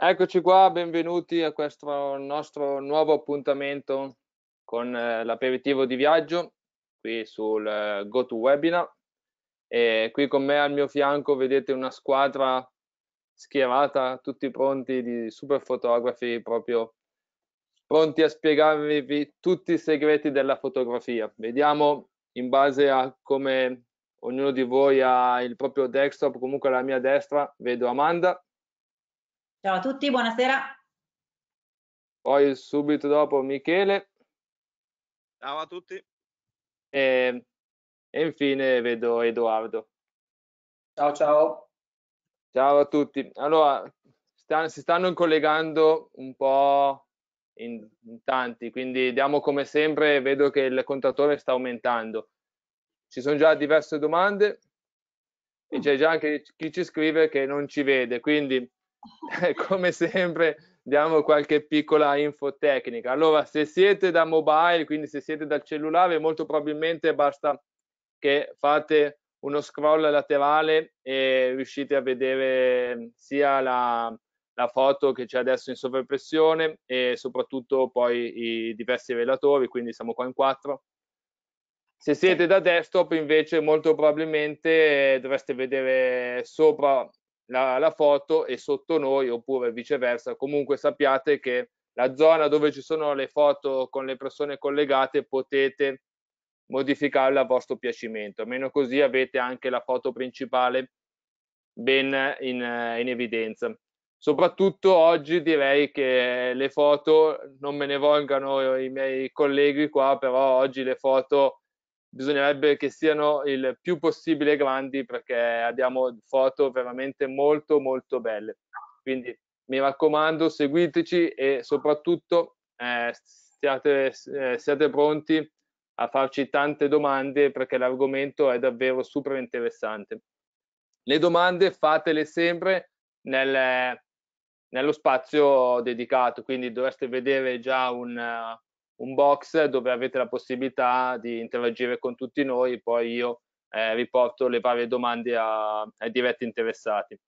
Eccoci qua, benvenuti a questo nostro nuovo appuntamento con eh, l'aperitivo di viaggio qui sul eh, GoToWebinar. E qui con me al mio fianco vedete una squadra schierata, tutti pronti di super fotografi, proprio pronti a spiegarvi tutti i segreti della fotografia. Vediamo in base a come ognuno di voi ha il proprio desktop, comunque alla mia destra vedo Amanda. Ciao a tutti, buonasera. Poi subito dopo Michele. Ciao a tutti. E, e infine vedo Edoardo. Ciao ciao. Ciao a tutti. Allora, sta, si stanno collegando un po' in, in tanti, quindi diamo come sempre, vedo che il contatore sta aumentando. Ci sono già diverse domande e c'è già anche chi ci scrive che non ci vede, quindi come sempre diamo qualche piccola info tecnica. Allora, se siete da mobile, quindi se siete dal cellulare, molto probabilmente basta che fate uno scroll laterale e riuscite a vedere sia la, la foto che c'è adesso in sovraimpressione e soprattutto poi i diversi relatori, quindi siamo qua in quattro. Se siete da desktop invece molto probabilmente dovreste vedere sopra la, la foto e sotto noi oppure viceversa. Comunque sappiate che la zona dove ci sono le foto con le persone collegate potete modificarla a vostro piacimento, almeno così avete anche la foto principale ben in, in evidenza. Soprattutto oggi direi che le foto non me ne volgano i miei colleghi qua, però oggi le foto bisognerebbe che siano il più possibile grandi perché abbiamo foto veramente molto molto belle. Quindi mi raccomando, seguiteci e soprattutto eh, siate, eh, siate pronti a farci tante domande perché l'argomento è davvero super interessante. Le domande fatele sempre nel, nello spazio dedicato, quindi dovreste vedere già un, un box dove avete la possibilità di interagire con tutti noi, poi io eh, riporto le varie domande a, ai diretti interessati.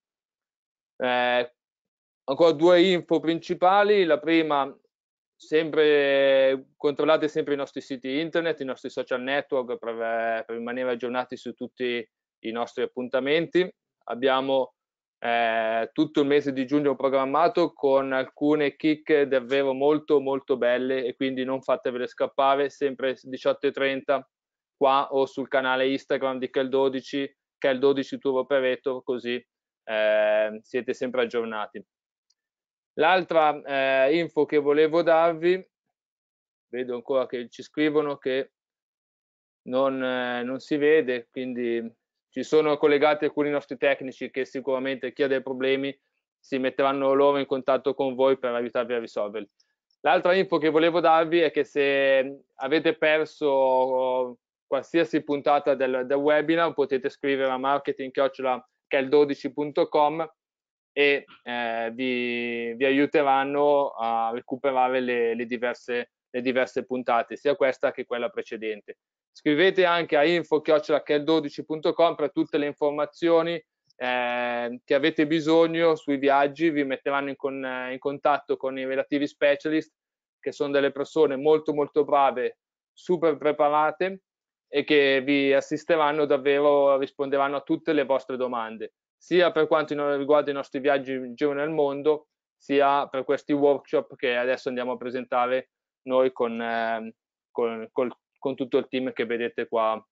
Eh, ancora due info principali, la prima sempre controllate sempre i nostri siti internet, i nostri social network per, per rimanere aggiornati su tutti i nostri appuntamenti. Abbiamo eh, tutto il mese di giugno programmato con alcune kick davvero molto molto belle e quindi non fatevele scappare sempre 18.30 qua o sul canale Instagram di Kel12 Kel12 Turbo Operator così eh, siete sempre aggiornati. L'altra eh, info che volevo darvi vedo ancora che ci scrivono che non, eh, non si vede quindi ci sono collegati alcuni nostri tecnici che sicuramente chi ha dei problemi si metteranno loro in contatto con voi per aiutarvi a risolverli. L'altra info che volevo darvi è che se avete perso qualsiasi puntata del, del webinar potete scrivere a marketing.kel12.com e eh, vi, vi, aiuteranno a recuperare le, le, diverse, le diverse puntate, sia questa che quella precedente. Scrivete anche a info-12.com per tutte le informazioni eh, che avete bisogno sui viaggi, vi metteranno in, con, in contatto con i relativi specialist, che sono delle persone molto molto brave, super preparate e che vi assisteranno davvero, risponderanno a tutte le vostre domande, sia per quanto riguarda i nostri viaggi in giro nel mondo, sia per questi workshop che adesso andiamo a presentare noi con, eh, con, col con tutto il team che vedete qua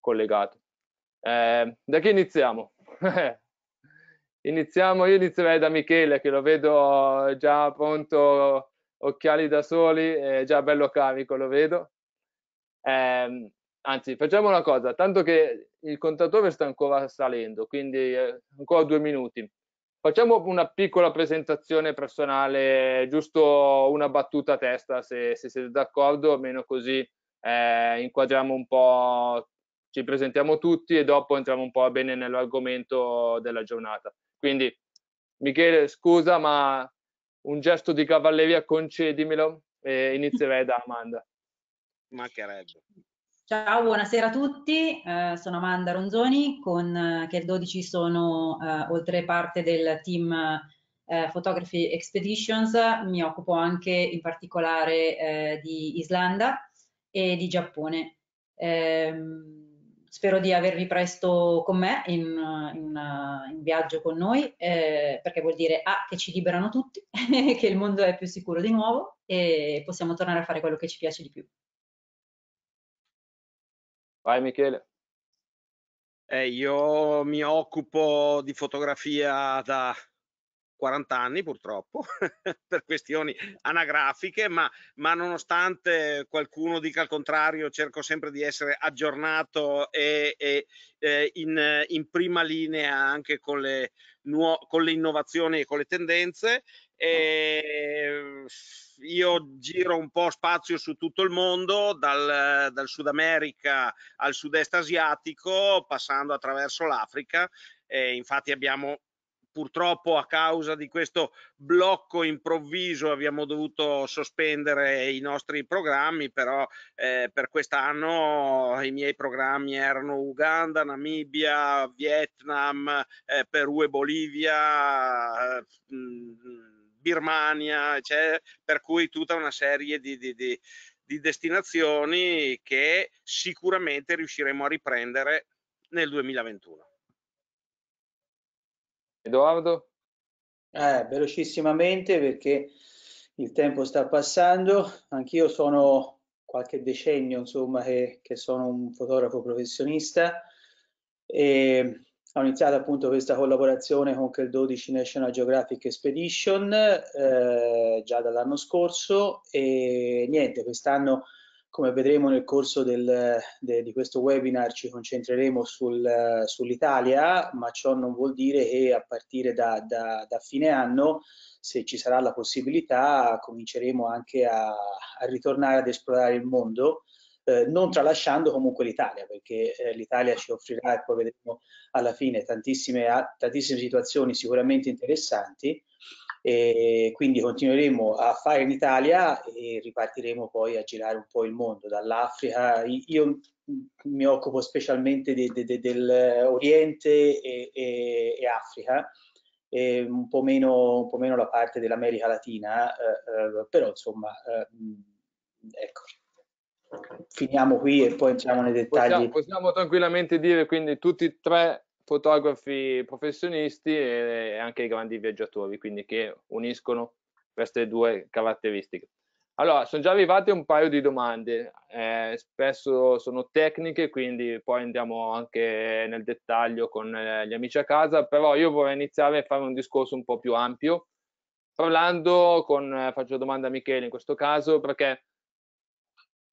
collegato. Eh, da chi iniziamo? iniziamo, io inizierei da Michele che lo vedo già pronto, occhiali da soli, è già bello carico, lo vedo. Eh, anzi, facciamo una cosa, tanto che il contatore sta ancora salendo, quindi eh, ancora due minuti. Facciamo una piccola presentazione personale, giusto una battuta a testa, se, se siete d'accordo, almeno così eh, inquadriamo un po', ci presentiamo tutti e dopo entriamo un po' bene nell'argomento della giornata. Quindi, Michele, scusa, ma un gesto di cavalleria concedimelo e inizierei da Amanda. Mancherebbe. Ciao, buonasera a tutti, eh, sono Amanda Ronzoni, con eh, che il 12 sono eh, oltre parte del team eh, Photography Expeditions, mi occupo anche in particolare eh, di Islanda e di Giappone. Ehm, spero di avervi presto con me in, in, in viaggio con noi, eh, perché vuol dire A, che ci liberano tutti, che il mondo è più sicuro di nuovo e possiamo tornare a fare quello che ci piace di più. Vai Michele. Eh, io mi occupo di fotografia da 40 anni purtroppo per questioni anagrafiche, ma, ma, nonostante qualcuno dica il contrario, cerco sempre di essere aggiornato e, e eh, in, in, prima linea anche con le, con le innovazioni e con le tendenze. E io giro un po' spazio su tutto il mondo, dal, dal Sud America al sud-est asiatico, passando attraverso l'Africa. E infatti abbiamo purtroppo a causa di questo blocco improvviso abbiamo dovuto sospendere i nostri programmi, però eh, per quest'anno i miei programmi erano Uganda, Namibia, Vietnam, eh, Perù e Bolivia. Eh, Birmania, cioè, per cui tutta una serie di, di, di, di destinazioni che sicuramente riusciremo a riprendere nel 2021. Edoardo? Eh, velocissimamente perché il tempo sta passando, anch'io sono qualche decennio insomma che, che sono un fotografo professionista. E ho iniziato appunto questa collaborazione con il 12 National Geographic Expedition eh, già dall'anno scorso. E niente, quest'anno come vedremo nel corso del, de, di questo webinar ci concentreremo sul, sull'Italia, ma ciò non vuol dire che a partire da, da, da, fine anno, se ci sarà la possibilità, cominceremo anche a, a ritornare ad esplorare il mondo, eh, non tralasciando comunque l'Italia, perché eh, l'Italia ci offrirà, e poi vedremo alla fine, tantissime, tantissime situazioni sicuramente interessanti, e quindi continueremo a fare in Italia e ripartiremo poi a girare un po' il mondo, dall'Africa. Io mi occupo specialmente de, de, de, dell'Oriente e, e, e, Africa, e un, po meno, un po' meno la parte dell'America Latina, eh, eh, però insomma, eh, ecco, finiamo qui e poi entriamo nei dettagli. Possiamo, possiamo tranquillamente dire quindi tutti e tre fotografi professionisti e anche i grandi viaggiatori, quindi che uniscono queste due caratteristiche. Allora, sono già arrivate un paio di domande, eh, spesso sono tecniche, quindi poi andiamo anche nel dettaglio con eh, gli amici a casa, però io vorrei iniziare a fare un discorso un po' più ampio, parlando con, eh, faccio domanda a Michele in questo caso, perché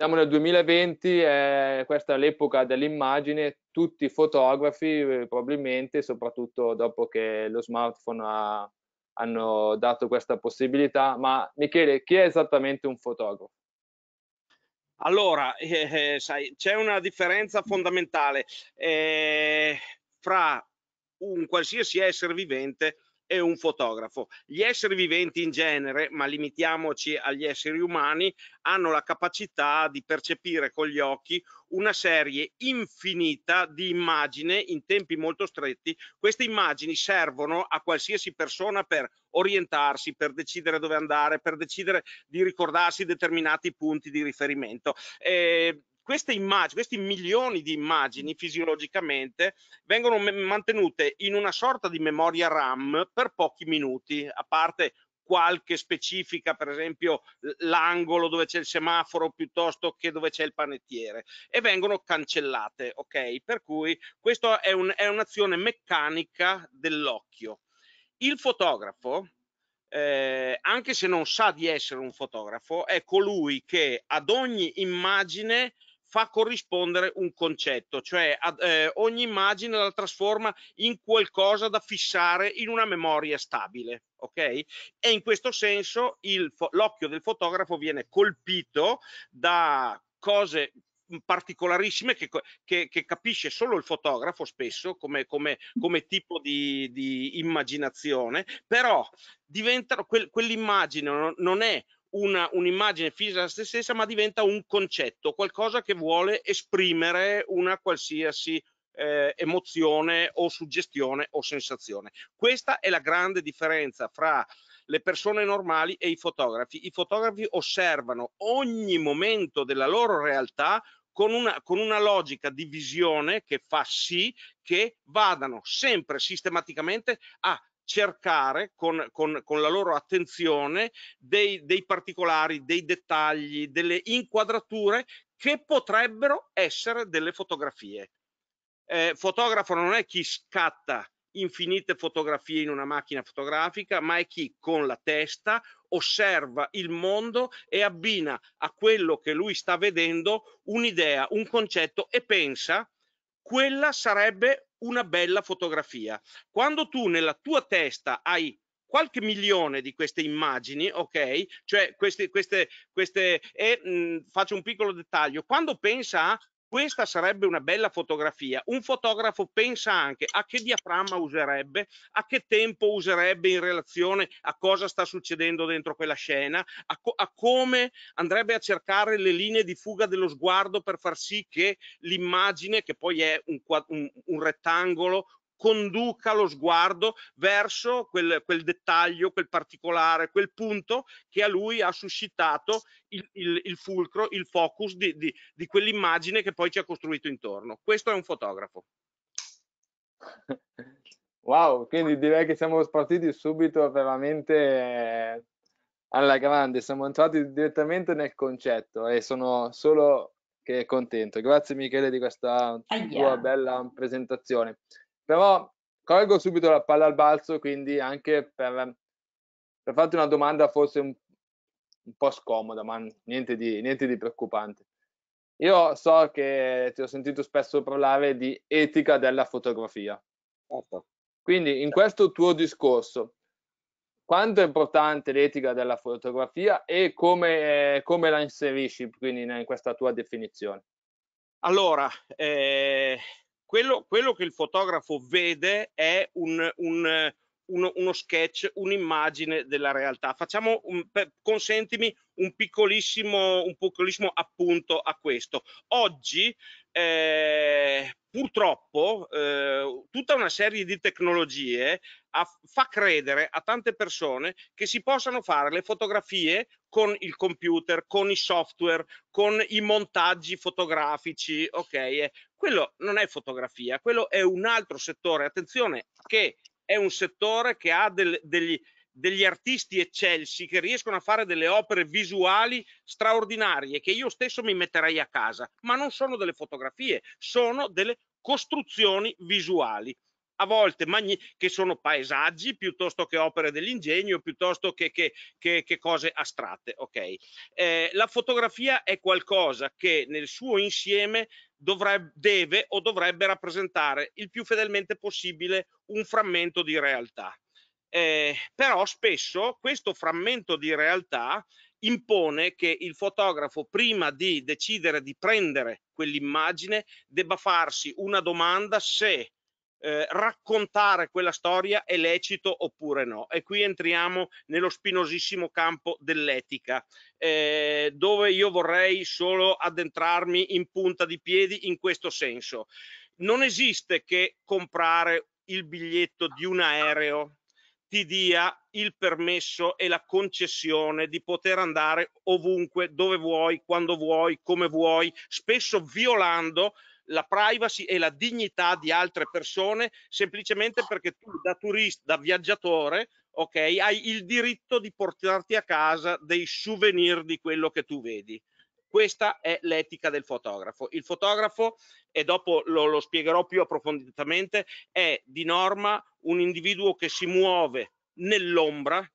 siamo nel 2020, eh, questa è l'epoca dell'immagine, tutti i fotografi eh, probabilmente, soprattutto dopo che lo smartphone ha, hanno dato questa possibilità, ma Michele, chi è esattamente un fotografo? Allora, eh, eh sai, c'è una differenza fondamentale eh, fra un qualsiasi essere vivente è un fotografo. Gli esseri viventi in genere, ma limitiamoci agli esseri umani, hanno la capacità di percepire con gli occhi una serie infinita di immagini in tempi molto stretti. Queste immagini servono a qualsiasi persona per orientarsi, per decidere dove andare, per decidere di ricordarsi determinati punti di riferimento. Eh, queste immagini, questi milioni di immagini fisiologicamente vengono mantenute in una sorta di memoria RAM per pochi minuti, a parte qualche specifica, per esempio l'angolo dove c'è il semaforo piuttosto che dove c'è il panettiere e vengono cancellate, ok? Per cui questa è, un, è un'azione meccanica dell'occhio. Il fotografo, eh, anche se non sa di essere un fotografo, è colui che ad ogni immagine fa corrispondere un concetto, cioè eh, ogni immagine la trasforma in qualcosa da fissare in una memoria stabile, ok? E in questo senso l'occhio del fotografo viene colpito da cose particolarissime che, che, che, capisce solo il fotografo spesso come, come, come tipo di, di, immaginazione, però diventano quel, quell'immagine non è una, un'immagine fisica se stessa, ma diventa un concetto, qualcosa che vuole esprimere una qualsiasi eh, emozione o suggestione o sensazione. Questa è la grande differenza fra le persone normali e i fotografi. I fotografi osservano ogni momento della loro realtà con una, con una, logica di visione che fa sì che vadano sempre sistematicamente a cercare con, con, con la loro attenzione dei, dei particolari, dei dettagli, delle inquadrature che potrebbero essere delle fotografie. Eh, fotografo non è chi scatta infinite fotografie in una macchina fotografica, ma è chi con la testa osserva il mondo e abbina a quello che lui sta vedendo un'idea, un concetto e pensa quella sarebbe una bella fotografia. Quando tu nella tua testa hai qualche milione di queste immagini, ok? Cioè queste, queste, queste e mh, faccio un piccolo dettaglio, quando pensa a questa sarebbe una bella fotografia. Un fotografo pensa anche a che diaframma userebbe, a che tempo userebbe in relazione a cosa sta succedendo dentro quella scena, a, co a come andrebbe a cercare le linee di fuga dello sguardo per far sì che l'immagine, che poi è un, un, un rettangolo, conduca lo sguardo verso quel, quel, dettaglio, quel particolare, quel punto che a lui ha suscitato il, il, il fulcro, il focus di, di, di quell'immagine che poi ci ha costruito intorno. Questo è un fotografo. Wow, quindi direi che siamo partiti subito veramente eh, alla grande, siamo entrati direttamente nel concetto e sono solo che contento. Grazie Michele di questa Aia. tua bella presentazione. Però colgo subito la palla al balzo, quindi anche per, per farti una domanda forse un, un po' scomoda, ma niente di, niente di preoccupante. Io so che ti ho sentito spesso parlare di etica della fotografia. Certo. Quindi in questo tuo discorso, quanto è importante l'etica della fotografia e come, come la inserisci quindi in questa tua definizione? Allora, eh, quello, quello che il fotografo vede è un, un, uno, uno, sketch, un'immagine della realtà. Facciamo, un, per, consentimi un piccolissimo, un piccolissimo appunto a questo. Oggi eh, purtroppo eh, tutta una serie di tecnologie a, fa credere a tante persone che si possano fare le fotografie con il computer, con i software, con i montaggi fotografici, ok? Quello non è fotografia, quello è un altro settore. Attenzione che è un settore che ha del, degli, degli artisti eccelsi che riescono a fare delle opere visuali straordinarie che io stesso mi metterei a casa, ma non sono delle fotografie, sono delle costruzioni visuali a volte che sono paesaggi piuttosto che opere dell'ingegno, piuttosto che, che, che, che cose astratte. Okay? Eh, la fotografia è qualcosa che nel suo insieme dovrebbe, deve o dovrebbe rappresentare il più fedelmente possibile un frammento di realtà. Eh, però spesso questo frammento di realtà impone che il fotografo prima di decidere di prendere quell'immagine debba farsi una domanda se eh, raccontare quella storia è lecito oppure no. E qui entriamo nello spinosissimo campo dell'etica, eh, dove io vorrei solo addentrarmi in punta di piedi in questo senso. Non esiste che comprare il biglietto di un aereo ti dia il permesso e la concessione di poter andare ovunque, dove vuoi, quando vuoi, come vuoi, spesso violando la privacy e la dignità di altre persone semplicemente perché tu da turista, da viaggiatore, ok, hai il diritto di portarti a casa dei souvenir di quello che tu vedi. Questa è l'etica del fotografo. Il fotografo, e dopo lo, lo spiegherò più approfonditamente, è di norma un individuo che si muove nell'ombra,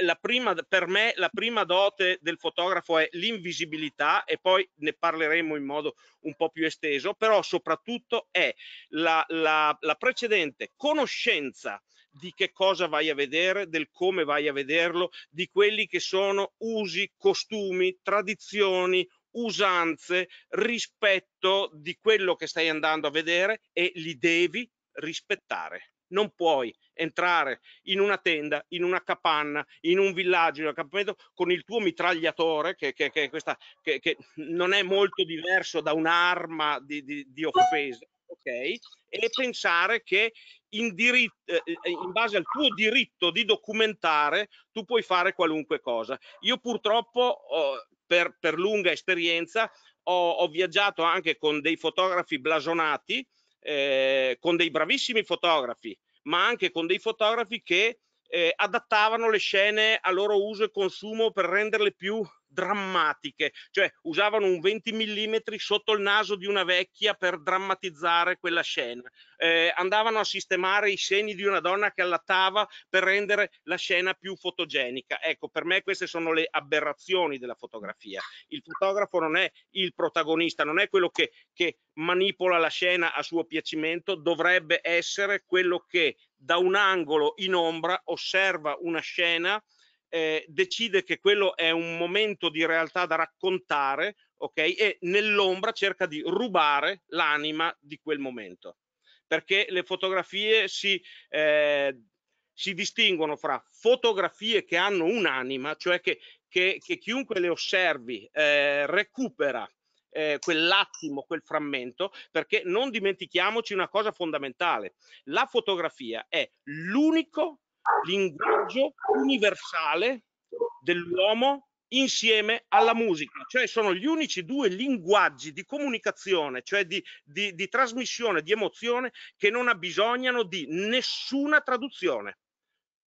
la prima, per me la prima dote del fotografo è l'invisibilità e poi ne parleremo in modo un po' più esteso, però soprattutto è la, la, la precedente conoscenza di che cosa vai a vedere, del come vai a vederlo, di quelli che sono usi, costumi, tradizioni, usanze, rispetto di quello che stai andando a vedere e li devi rispettare non puoi entrare in una tenda, in una capanna, in un villaggio, in un accampamento con il tuo mitragliatore, che, che, che, questa, che non è molto diverso da un'arma di, di, di offesa, ok? E pensare che in, diritto, eh, in base al tuo diritto di documentare tu puoi fare qualunque cosa. Io purtroppo per, per, lunga esperienza ho, ho, viaggiato anche con dei fotografi blasonati, eh, con dei bravissimi fotografi, ma anche con dei fotografi che eh, adattavano le scene a loro uso e consumo per renderle più drammatiche, cioè usavano un 20 mm sotto il naso di una vecchia per drammatizzare quella scena, eh, andavano a sistemare i seni di una donna che allattava per rendere la scena più fotogenica. Ecco, per me queste sono le aberrazioni della fotografia. Il fotografo non è il protagonista, non è quello che, che manipola la scena a suo piacimento, dovrebbe essere quello che da un angolo in ombra osserva una scena eh, decide che quello è un momento di realtà da raccontare, ok? E nell'ombra cerca di rubare l'anima di quel momento. Perché le fotografie si, eh, si distinguono fra fotografie che hanno un'anima, cioè che, che, che, chiunque le osservi eh, recupera eh, quell'attimo, quel frammento, perché non dimentichiamoci una cosa fondamentale. La fotografia è l'unico linguaggio universale dell'uomo insieme alla musica, cioè sono gli unici due linguaggi di comunicazione, cioè di, di, di trasmissione di emozione che non abbisognano di nessuna traduzione.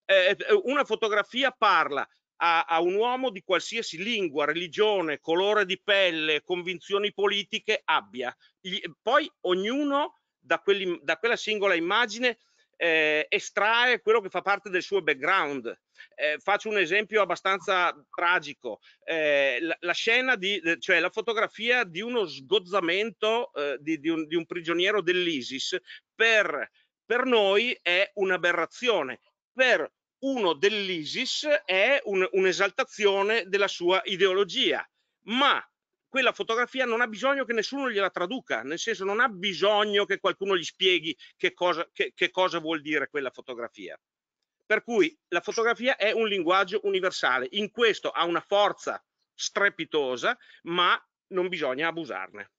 Eh, eh una fotografia parla a, a, un uomo di qualsiasi lingua, religione, colore di pelle, convinzioni politiche abbia. Gli, poi ognuno da, quelli, da quella singola immagine eh, estrae quello che fa parte del suo background. Eh, faccio un esempio abbastanza tragico. Eh, la, la, scena di, cioè la fotografia di uno sgozzamento eh, di, di, un, di, un, prigioniero dell'ISIS per, per noi è un'aberrazione. Per uno dell'ISIS è un, un'esaltazione della sua ideologia, ma quella fotografia non ha bisogno che nessuno gliela traduca, nel senso non ha bisogno che qualcuno gli spieghi che cosa, che, che cosa vuol dire quella fotografia. Per cui la fotografia è un linguaggio universale, in questo ha una forza strepitosa, ma non bisogna abusarne.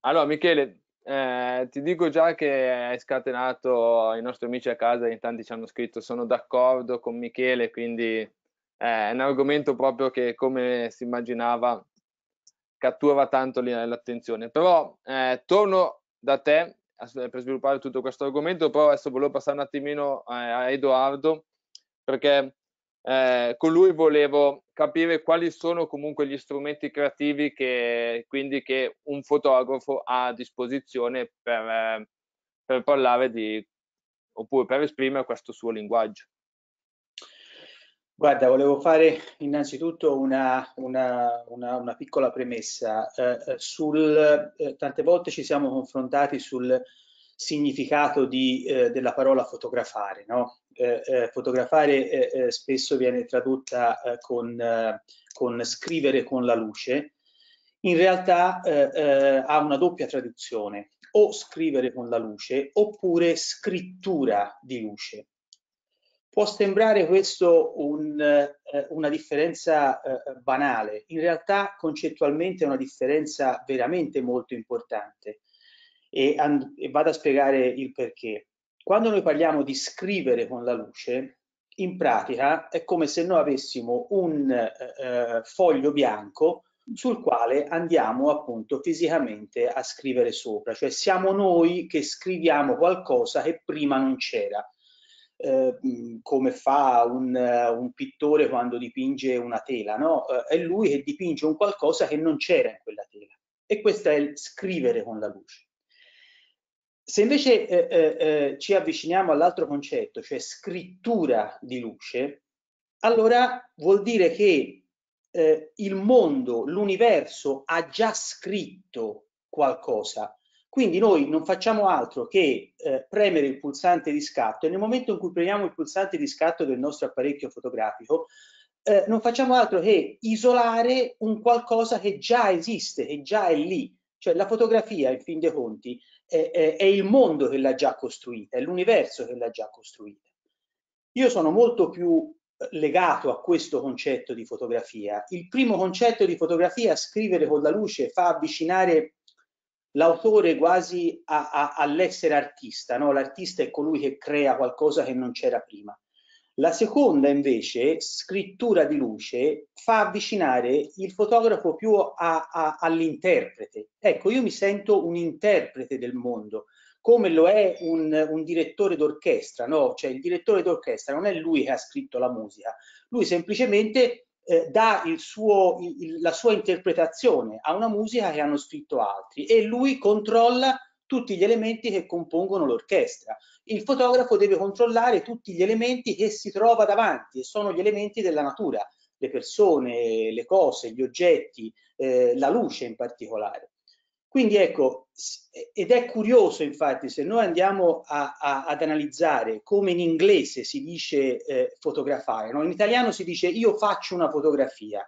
Allora Michele, eh, ti dico già che hai scatenato i nostri amici a casa, in tanti ci hanno scritto sono d'accordo con Michele, quindi è un argomento proprio che come si immaginava cattura tanto l'attenzione. Però eh, torno da te per sviluppare tutto questo argomento, però adesso volevo passare un attimino a, a Edoardo perché eh, con lui volevo capire quali sono comunque gli strumenti creativi che, quindi, che un fotografo ha a disposizione per, eh, per parlare di oppure per esprimere questo suo linguaggio. Guarda, volevo fare innanzitutto una, una, una, una piccola premessa. Eh, eh, sul, eh, tante volte ci siamo confrontati sul significato di, eh, della parola fotografare. No? Eh, eh, fotografare spesso viene tradotta con, con, scrivere con la luce. In realtà ha una doppia traduzione, o scrivere con la luce oppure scrittura di luce. Può sembrare questo un, eh, una differenza eh, banale, in realtà concettualmente è una differenza veramente molto importante. E, e vado a spiegare il perché. Quando noi parliamo di scrivere con la luce, in pratica è come se noi avessimo un eh, foglio bianco sul quale andiamo appunto fisicamente a scrivere sopra, cioè siamo noi che scriviamo qualcosa che prima non c'era eh, come fa un, un, pittore quando dipinge una tela, no? Eh, è lui che dipinge un qualcosa che non c'era in quella tela. E questo è il scrivere con la luce. Se invece eh, eh, eh, ci avviciniamo all'altro concetto, cioè scrittura di luce, allora vuol dire che eh, il mondo, l'universo ha già scritto qualcosa quindi noi non facciamo altro che eh, premere il pulsante di scatto e nel momento in cui premiamo il pulsante di scatto del nostro apparecchio fotografico eh, non facciamo altro che isolare un qualcosa che già esiste, che già è lì. Cioè la fotografia, in fin dei conti, è, è, è il mondo che l'ha già costruita, è l'universo che l'ha già costruita. Io sono molto più eh, legato a questo concetto di fotografia. Il primo concetto di fotografia, scrivere con la luce, fa avvicinare l'autore quasi all'essere artista, no? l'artista è colui che crea qualcosa che non c'era prima. La seconda invece, scrittura di luce, fa avvicinare il fotografo più all'interprete. Ecco, io mi sento un interprete del mondo, come lo è un, un direttore d'orchestra, no? Cioè il direttore d'orchestra non è lui che ha scritto la musica, lui semplicemente eh, dà il suo, il, la sua interpretazione a una musica che hanno scritto altri e lui controlla tutti gli elementi che compongono l'orchestra il fotografo deve controllare tutti gli elementi che si trova davanti e sono gli elementi della natura, le persone, le cose, gli oggetti, eh, la luce in particolare. Quindi ecco, ed è curioso infatti se noi andiamo a, a, ad analizzare come in inglese si dice eh, fotografare, no? in italiano si dice io faccio una fotografia,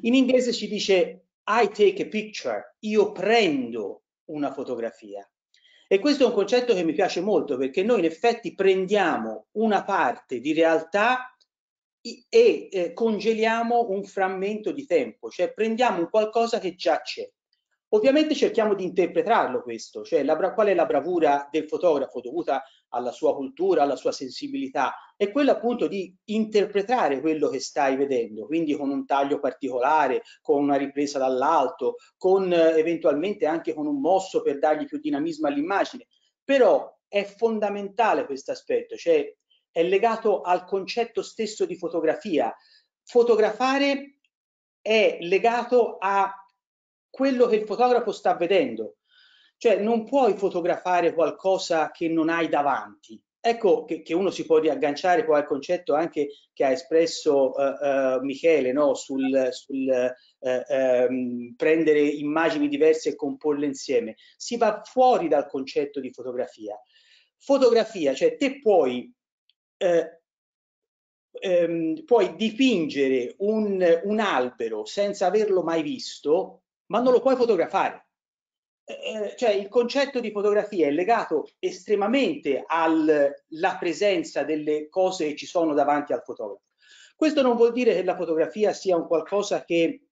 in inglese si dice I take a picture, io prendo una fotografia. E questo è un concetto che mi piace molto perché noi in effetti prendiamo una parte di realtà e eh, congeliamo un frammento di tempo, cioè prendiamo un qualcosa che già c'è. Ovviamente cerchiamo di interpretarlo questo, cioè la, qual è la bravura del fotografo dovuta alla sua cultura, alla sua sensibilità, è quello appunto di interpretare quello che stai vedendo, quindi con un taglio particolare, con una ripresa dall'alto, con eventualmente anche con un mosso per dargli più dinamismo all'immagine. Però è fondamentale questo aspetto, cioè è legato al concetto stesso di fotografia. Fotografare è legato a quello che il fotografo sta vedendo. Cioè non puoi fotografare qualcosa che non hai davanti. Ecco che, che uno si può riagganciare poi al concetto anche che ha espresso uh, uh, Michele no? sul, sul uh, um, prendere immagini diverse e comporle insieme. Si va fuori dal concetto di fotografia. Fotografia, cioè te puoi Um, puoi dipingere un, un, albero senza averlo mai visto, ma non lo puoi fotografare. Eh, eh, cioè il concetto di fotografia è legato estremamente alla presenza delle cose che ci sono davanti al fotografo. Questo non vuol dire che la fotografia sia un qualcosa che,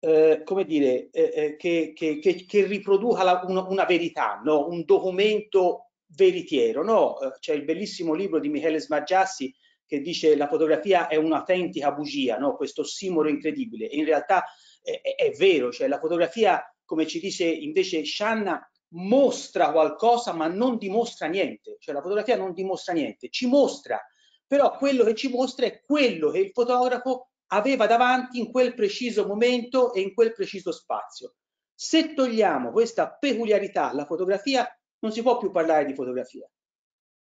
eh, come dire, eh, eh che, che, che, che, riproduca la, una, una, verità, no? un documento veritiero. No? C'è il bellissimo libro di Michele Smargiassi che dice la fotografia è un'autentica bugia, no? questo ossimoro incredibile. In realtà è, è, vero, cioè la fotografia come ci dice invece Shanna, mostra qualcosa ma non dimostra niente, cioè la fotografia non dimostra niente, ci mostra, però quello che ci mostra è quello che il fotografo aveva davanti in quel preciso momento e in quel preciso spazio. Se togliamo questa peculiarità alla fotografia, non si può più parlare di fotografia.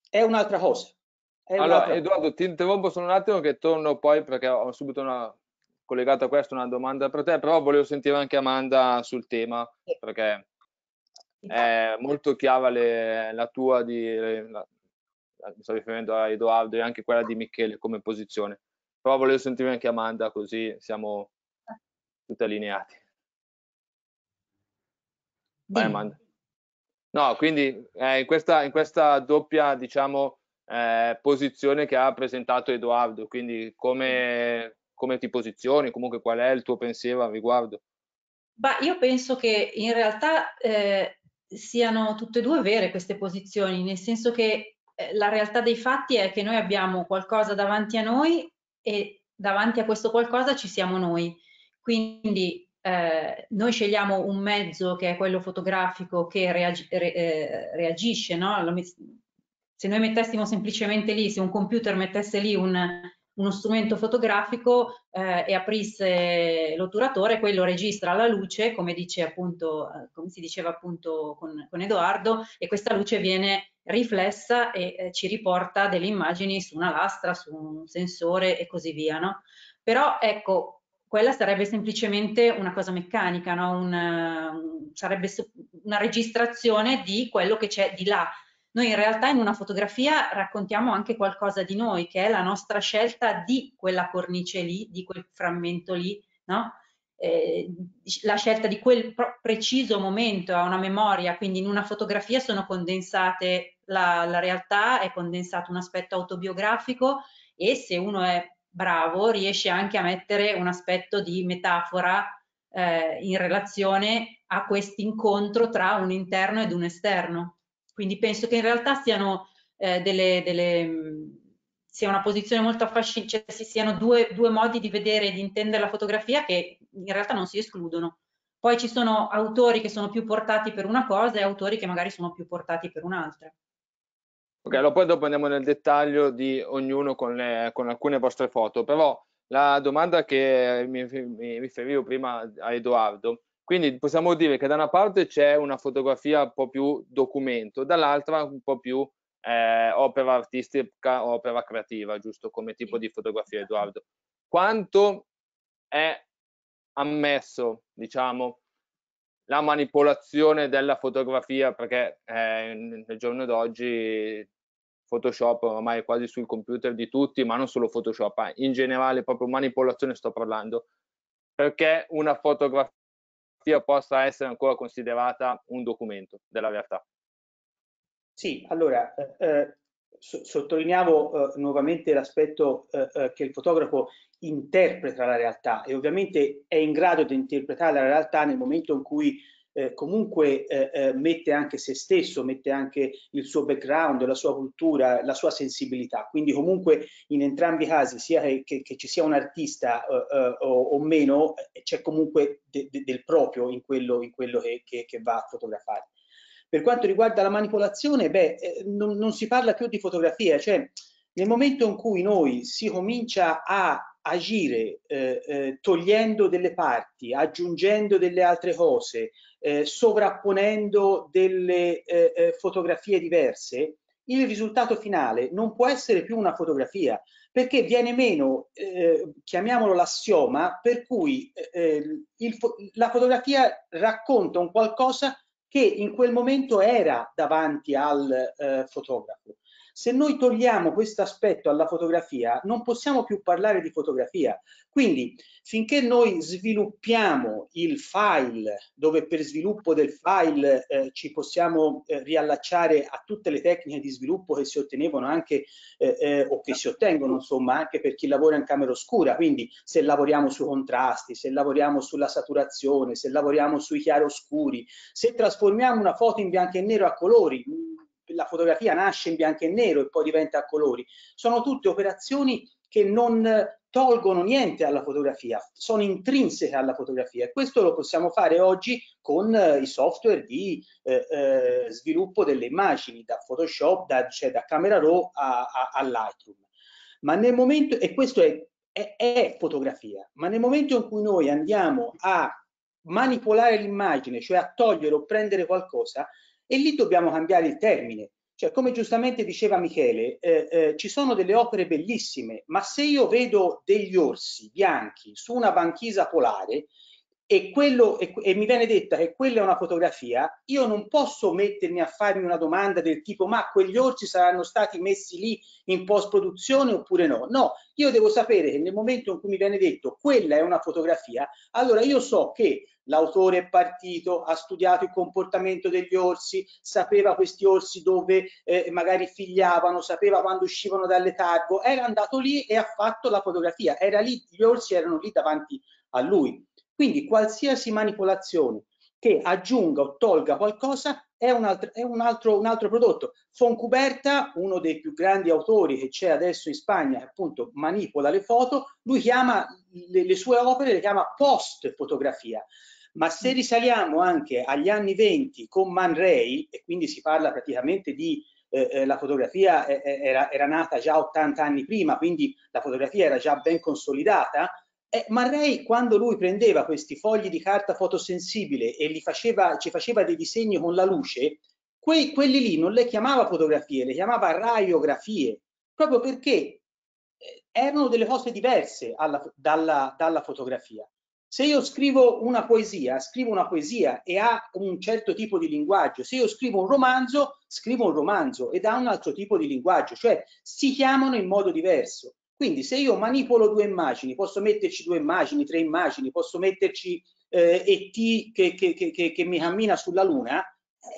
È un'altra cosa. È allora, un'altra Edoardo, cosa. ti interrompo solo un attimo che torno poi perché ho subito una collegato a questo una domanda per te, però volevo sentire anche Amanda sul tema, perché è molto chiara la tua di, la, mi sto riferendo a Edoardo e anche quella di Michele come posizione, però volevo sentire anche Amanda così siamo tutti allineati. Vai Amanda. No, quindi eh, in, questa, in, questa, doppia, diciamo, eh, posizione che ha presentato Edoardo, quindi come come ti posizioni, comunque qual è il tuo pensiero al riguardo? Bah, io penso che in realtà eh, siano tutte e due vere queste posizioni, nel senso che eh, la realtà dei fatti è che noi abbiamo qualcosa davanti a noi e davanti a questo qualcosa ci siamo noi. Quindi eh, noi scegliamo un mezzo che è quello fotografico che reagi re eh, reagisce, no? se noi mettessimo semplicemente lì, se un computer mettesse lì un, uno strumento fotografico eh, e aprisse l'otturatore, quello registra la luce, come, dice appunto, eh, come si diceva appunto con, con, Edoardo, e questa luce viene riflessa e eh, ci riporta delle immagini su una lastra, su un sensore e così via. No? Però ecco, quella sarebbe semplicemente una cosa meccanica, no? un, sarebbe una registrazione di quello che c'è di là, noi in realtà in una fotografia raccontiamo anche qualcosa di noi, che è la nostra scelta di quella cornice lì, di quel frammento lì, no? Eh, la scelta di quel preciso momento a una memoria, quindi in una fotografia sono condensate la, la realtà, è condensato un aspetto autobiografico e se uno è bravo riesce anche a mettere un aspetto di metafora eh, in relazione a questo incontro tra un interno ed un esterno. Quindi penso che in realtà siano eh, delle, delle, sia una posizione molto affascinante, cioè siano due, due modi di vedere e di intendere la fotografia che in realtà non si escludono. Poi ci sono autori che sono più portati per una cosa e autori che magari sono più portati per un'altra. Ok, allora poi dopo andiamo nel dettaglio di ognuno con, le, con alcune vostre foto, però la domanda che mi, mi riferivo prima a Edoardo, quindi possiamo dire che da una parte c'è una fotografia un po' più documento, dall'altra un po' più eh, opera artistica, opera creativa, giusto come tipo di fotografia, Edoardo. Quanto è ammesso, diciamo, la manipolazione della fotografia, perché eh, nel giorno d'oggi Photoshop ormai è quasi sul computer di tutti, ma non solo Photoshop, eh, in generale proprio manipolazione sto parlando, perché una fotografia possa essere ancora considerata un documento della realtà. Sì, allora, eh, eh sottolineavo eh, nuovamente l'aspetto eh, eh, che il fotografo interpreta la realtà e ovviamente è in grado di interpretare la realtà nel momento in cui eh, comunque eh, eh, mette anche se stesso, mette anche il suo background, la sua cultura, la sua sensibilità. Quindi comunque in entrambi i casi, sia che, che, che ci sia un artista o, o, meno, c'è comunque de, de, del proprio in quello, in quello che, che, va a fotografare. Per quanto riguarda la manipolazione, beh, non, non si parla più di fotografia, cioè nel momento in cui noi si comincia a agire eh, eh, togliendo delle parti, aggiungendo delle altre cose, eh, sovrapponendo delle eh, eh, fotografie diverse, il risultato finale non può essere più una fotografia, perché viene meno, eh, chiamiamolo l'assioma, per cui il, la fotografia racconta un qualcosa che in quel momento era davanti al fotografo. Se noi togliamo questo aspetto alla fotografia, non possiamo più parlare di fotografia. Quindi, finché noi sviluppiamo il file, dove per sviluppo del file eh, ci possiamo eh, riallacciare a tutte le tecniche di sviluppo che si ottenevano anche eh, eh o che si ottengono, insomma, anche per chi lavora in camera oscura, quindi se lavoriamo sui contrasti, se lavoriamo sulla saturazione, se lavoriamo sui chiaroscuri, se trasformiamo una foto in bianco e nero a colori, la fotografia nasce in bianco e nero e poi diventa a colori. Sono tutte operazioni che non tolgono niente alla fotografia, sono intrinseche alla fotografia e questo lo possiamo fare oggi con eh, i software di eh, eh, sviluppo delle immagini da Photoshop, da, cioè da Camera Raw a, a, a Lightroom. Ma nel momento, e questo è, è, è fotografia, ma nel momento in cui noi andiamo a manipolare l'immagine, cioè a togliere o prendere qualcosa, e lì dobbiamo cambiare il termine. Cioè, come giustamente diceva Michele, eh, eh, ci sono delle opere bellissime, ma se io vedo degli orsi bianchi su una banchisa polare e, quello, e, e mi viene detta che quella è una fotografia, io non posso mettermi a farmi una domanda del tipo ma quegli orsi saranno stati messi lì in post-produzione oppure no? No, io devo sapere che nel momento in cui mi viene detto quella è una fotografia, allora io so che l'autore è partito, ha studiato il comportamento degli orsi, sapeva questi orsi dove eh, magari figliavano, sapeva quando uscivano dal letargo, era andato lì e ha fatto la fotografia, era lì, gli orsi erano lì davanti a lui. Quindi qualsiasi manipolazione che aggiunga o tolga qualcosa è un altro, è un altro, un altro prodotto. Foncuberta, uno dei più grandi autori che c'è adesso in Spagna, che appunto manipola le foto, lui chiama le, le sue opere, le chiama post fotografia ma se mm. risaliamo anche agli anni 20 con Man Ray, e quindi si parla praticamente di eh, eh la fotografia era, era, nata già 80 anni prima, quindi la fotografia era già ben consolidata, eh, Man Ray quando lui prendeva questi fogli di carta fotosensibile e faceva, ci faceva dei disegni con la luce, quei, quelli lì non le chiamava fotografie, le chiamava raiografie, proprio perché eh, erano delle cose diverse alla, dalla, dalla fotografia. Se io scrivo una poesia, scrivo una poesia e ha un certo tipo di linguaggio. Se io scrivo un romanzo, scrivo un romanzo ed ha un altro tipo di linguaggio, cioè si chiamano in modo diverso. Quindi se io manipolo due immagini, posso metterci due immagini, tre immagini, posso metterci eh, ET che, che, che, che, mi cammina sulla luna,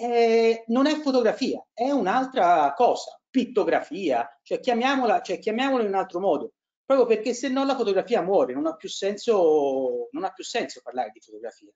eh, non è fotografia, è un'altra cosa, pittografia, cioè chiamiamola, cioè chiamiamola in un altro modo proprio perché se no la fotografia muore, non ha più senso, non ha più senso parlare di fotografia.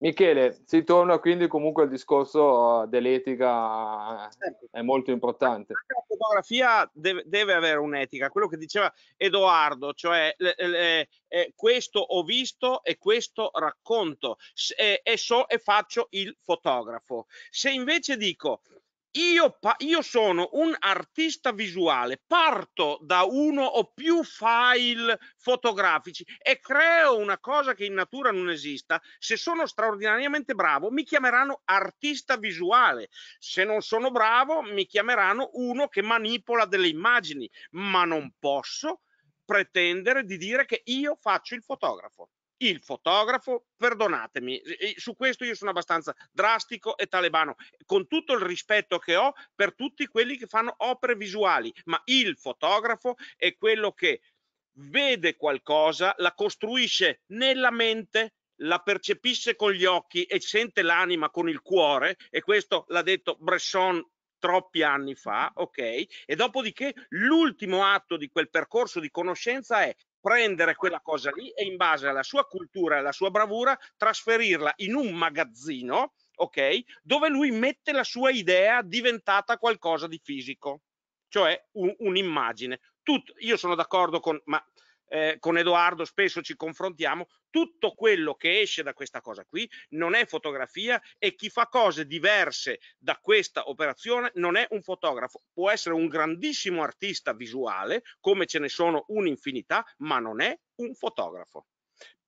Michele, si torna quindi comunque al discorso dell'etica, certo. è molto importante. La fotografia deve, deve, avere un'etica, quello che diceva Edoardo, cioè le, le, eh, questo ho visto e questo racconto e, e so e faccio il fotografo. Se invece dico io, io, sono un artista visuale, parto da uno o più file fotografici e creo una cosa che in natura non esista. Se sono straordinariamente bravo, mi chiameranno artista visuale. Se non sono bravo, mi chiameranno uno che manipola delle immagini, ma non posso pretendere di dire che io faccio il fotografo il fotografo, perdonatemi, su questo io sono abbastanza drastico e talebano, con tutto il rispetto che ho per tutti quelli che fanno opere visuali, ma il fotografo è quello che vede qualcosa, la costruisce nella mente, la percepisce con gli occhi e sente l'anima con il cuore, e questo l'ha detto Bresson troppi anni fa, ok? E dopodiché l'ultimo atto di quel percorso di conoscenza è prendere quella cosa lì e in base alla sua cultura e alla sua bravura trasferirla in un magazzino, ok? Dove lui mette la sua idea diventata qualcosa di fisico, cioè un, un'immagine. Tutto, io sono d'accordo con, ma eh, con Edoardo spesso ci confrontiamo, tutto quello che esce da questa cosa qui non è fotografia e chi fa cose diverse da questa operazione non è un fotografo, può essere un grandissimo artista visuale, come ce ne sono un'infinità, ma non è un fotografo.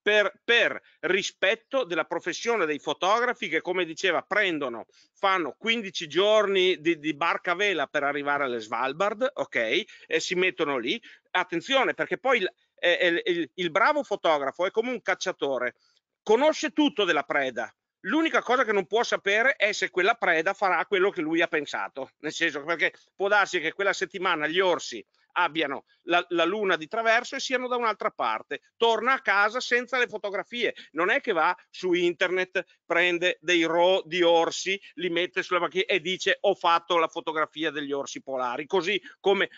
Per, per, rispetto della professione dei fotografi che, come diceva, prendono, fanno 15 giorni di, di barca vela per arrivare alle Svalbard, ok? E si mettono lì. Attenzione, perché poi eh, il, il bravo fotografo è come un cacciatore, conosce tutto della preda, L'unica cosa che non può sapere è se quella preda farà quello che lui ha pensato, nel senso perché può darsi che quella settimana gli orsi abbiano la, la, luna di traverso e siano da un'altra parte. Torna a casa senza le fotografie. Non è che va su internet, prende dei raw di orsi, li mette sulla macchina e dice ho fatto la fotografia degli orsi polari, così come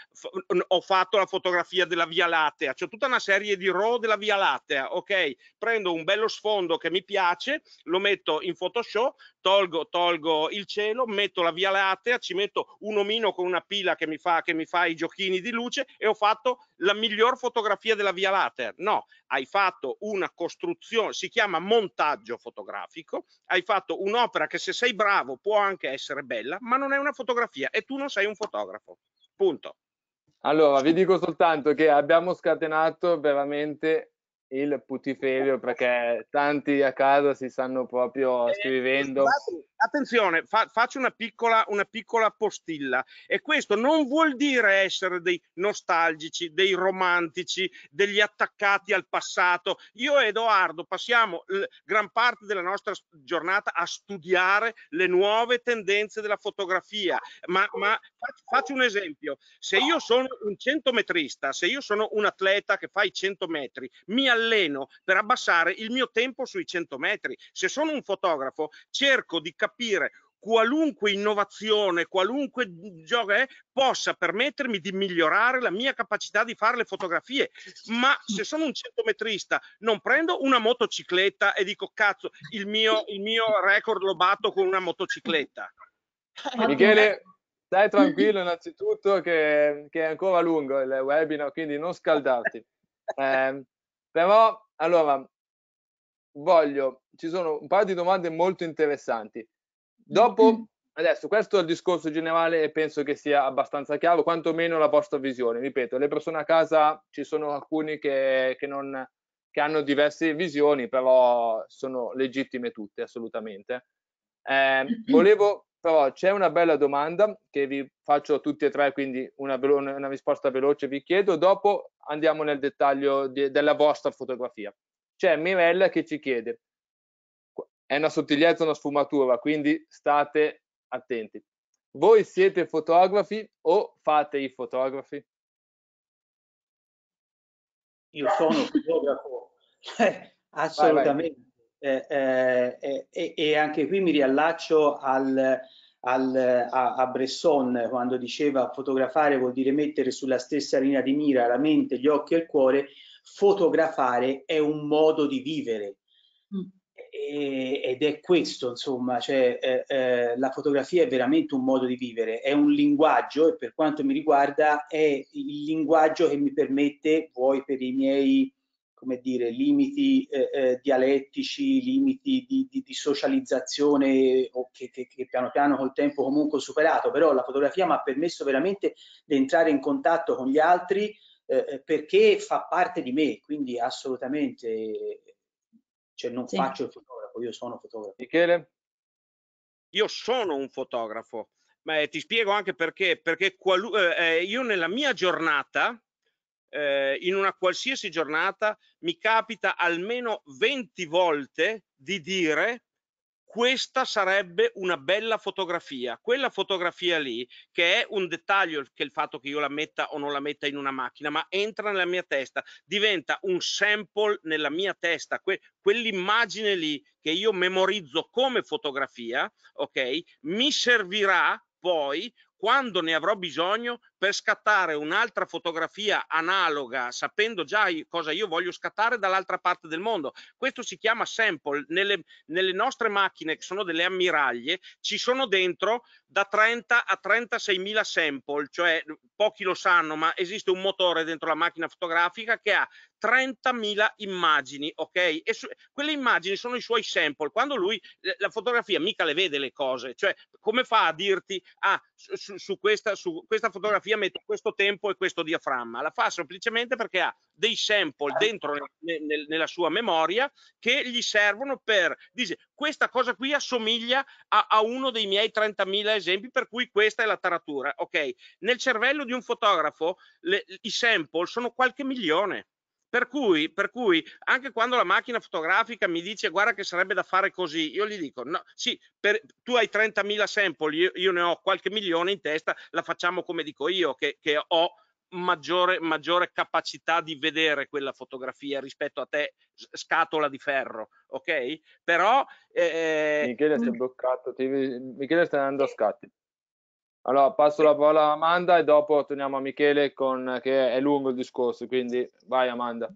ho fatto la fotografia della Via Lattea. C'è tutta una serie di raw della Via Lattea, ok? Prendo un bello sfondo che mi piace, lo metto in Photoshop, tolgo, tolgo il cielo, metto la Via Lattea, ci metto un omino con una pila che mi fa, che mi fa i giochini di luce e ho fatto la miglior fotografia della Via Lattea. No, hai fatto una costruzione, si chiama montaggio fotografico, hai fatto un'opera che se sei bravo può anche essere bella, ma non è una fotografia e tu non sei un fotografo. Punto. Allora, vi dico soltanto che abbiamo scatenato veramente il putiferio perché tanti a casa si stanno proprio eh, scrivendo. Scusate, attenzione, fa, faccio una piccola, una piccola postilla e questo non vuol dire essere dei nostalgici, dei romantici, degli attaccati al passato. Io e Edoardo passiamo gran parte della nostra giornata a studiare le nuove tendenze della fotografia, ma, ma faccio un esempio, se io sono un centometrista, se io sono un atleta che fa i 100 metri, mi alleno per abbassare il mio tempo sui 100 metri. Se sono un fotografo, cerco di capire qualunque innovazione, qualunque gioco è, possa permettermi di migliorare la mia capacità di fare le fotografie. Ma se sono un centometrista, non prendo una motocicletta e dico cazzo, il mio, il mio record lo batto con una motocicletta. Michele, stai tranquillo innanzitutto che, che, è ancora lungo il webinar, quindi non scaldarti. Eh, però, allora, voglio, ci sono un paio di domande molto interessanti. Dopo, adesso, questo è il discorso generale e penso che sia abbastanza chiaro, quantomeno la vostra visione. Ripeto, le persone a casa, ci sono alcuni che, che, non, che hanno diverse visioni, però sono legittime tutte, assolutamente. Eh, volevo, però, c'è una bella domanda che vi faccio tutti e tre, quindi una, una risposta veloce vi chiedo. Dopo andiamo nel dettaglio di, della vostra fotografia. C'è Mirella che ci chiede, è una sottigliezza, una sfumatura, quindi state attenti. Voi siete fotografi o fate i fotografi? Io sono fotografo, assolutamente. Vai, vai. Eh, eh, eh, e anche qui mi riallaccio al, al, a, a, Bresson quando diceva fotografare vuol dire mettere sulla stessa linea di mira la mente, gli occhi e il cuore, fotografare è un modo di vivere. Mm. ed è questo, insomma, cioè, eh, eh, la fotografia è veramente un modo di vivere, è un linguaggio e per quanto mi riguarda è il linguaggio che mi permette, vuoi per i miei come dire, limiti eh, eh, dialettici, limiti di, di, di socializzazione che, che, che, piano piano col tempo comunque ho superato, però la fotografia mi ha permesso veramente di entrare in contatto con gli altri eh, eh perché fa parte di me, quindi assolutamente cioè non sì. faccio il fotografo, io sono fotografo. Michele? Io sono un fotografo, ma eh, ti spiego anche perché, perché qualu- eh, io nella mia giornata eh, in una qualsiasi giornata mi capita almeno 20 volte di dire questa sarebbe una bella fotografia. Quella fotografia lì, che è un dettaglio che il fatto che io la metta o non la metta in una macchina, ma entra nella mia testa, diventa un sample nella mia testa. Que- quell'immagine lì che io memorizzo come fotografia, ok, mi servirà poi quando ne avrò bisogno per scattare un'altra fotografia analoga, sapendo già cosa io voglio scattare dall'altra parte del mondo. Questo si chiama sample. Nelle, nelle nostre macchine, che sono delle ammiraglie, ci sono dentro da 30 a 36 mila sample, cioè pochi lo sanno, ma esiste un motore dentro la macchina fotografica che ha 30.000 immagini, ok? E su, quelle immagini sono i suoi sample. Quando lui la fotografia mica le vede le cose, cioè come fa a dirti ah, su, su, questa, su questa fotografia metto questo tempo e questo diaframma? La fa semplicemente perché ha dei sample dentro nel, nel, nella sua memoria che gli servono per dice questa cosa qui assomiglia a, a uno dei miei 30.000 esempi per cui questa è la taratura, ok? Nel cervello di un fotografo le, i sample sono qualche milione per cui, per cui, anche quando la macchina fotografica mi dice guarda che sarebbe da fare così, io gli dico no, sì, per, tu hai 30.000 sample, io, io, ne ho qualche milione in testa, la facciamo come dico io, che, che ho maggiore, maggiore, capacità di vedere quella fotografia rispetto a te scatola di ferro, ok? Però... Eh, Michele si è bloccato, ti, Michele sta andando a scatti. Allora, passo la parola a Amanda e dopo torniamo a Michele con, che è lungo il discorso, quindi vai Amanda.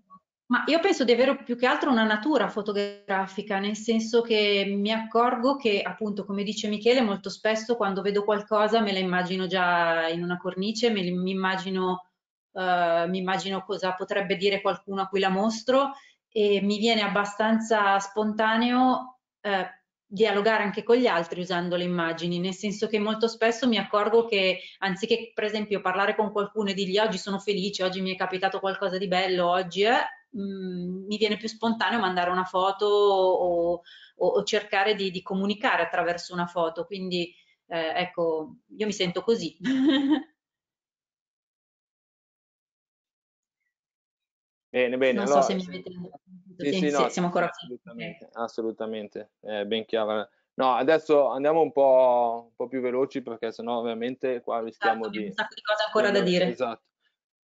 Ma io penso di avere più che altro una natura fotografica, nel senso che mi accorgo che, appunto, come dice Michele, molto spesso quando vedo qualcosa me la immagino già in una cornice, me, mi, immagino, uh, mi immagino cosa potrebbe dire qualcuno a cui la mostro e mi viene abbastanza spontaneo uh, dialogare anche con gli altri usando le immagini, nel senso che molto spesso mi accorgo che anziché per esempio parlare con qualcuno e dirgli oggi sono felice, oggi mi è capitato qualcosa di bello, oggi è, mh, mm, mi viene più spontaneo mandare una foto o, o, o cercare di, di, comunicare attraverso una foto, quindi eh, ecco, io mi sento così. Bene, bene. Non allora, so se mi avete sì, sì, no, siamo ancora assolutamente, assolutamente, è ben chiaro. No, adesso andiamo un po', un po', più veloci perché sennò ovviamente qua rischiamo esatto, di... un sacco di cose ancora da dire. Esatto.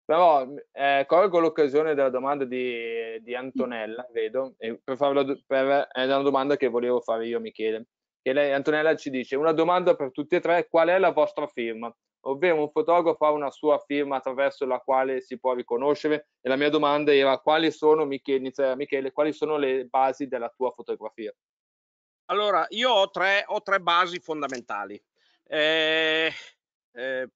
Però eh, colgo l'occasione della domanda di, di Antonella, vedo, e per farla, per, è una domanda che volevo fare io, Michele. Che lei, Antonella ci dice, una domanda per tutti e tre, qual è la vostra firma? ovvero un fotografo ha una sua firma attraverso la quale si può riconoscere e la mia domanda era quali sono, Michele, Michele quali sono le basi della tua fotografia? Allora, io ho tre, ho tre basi fondamentali. Eh, eh,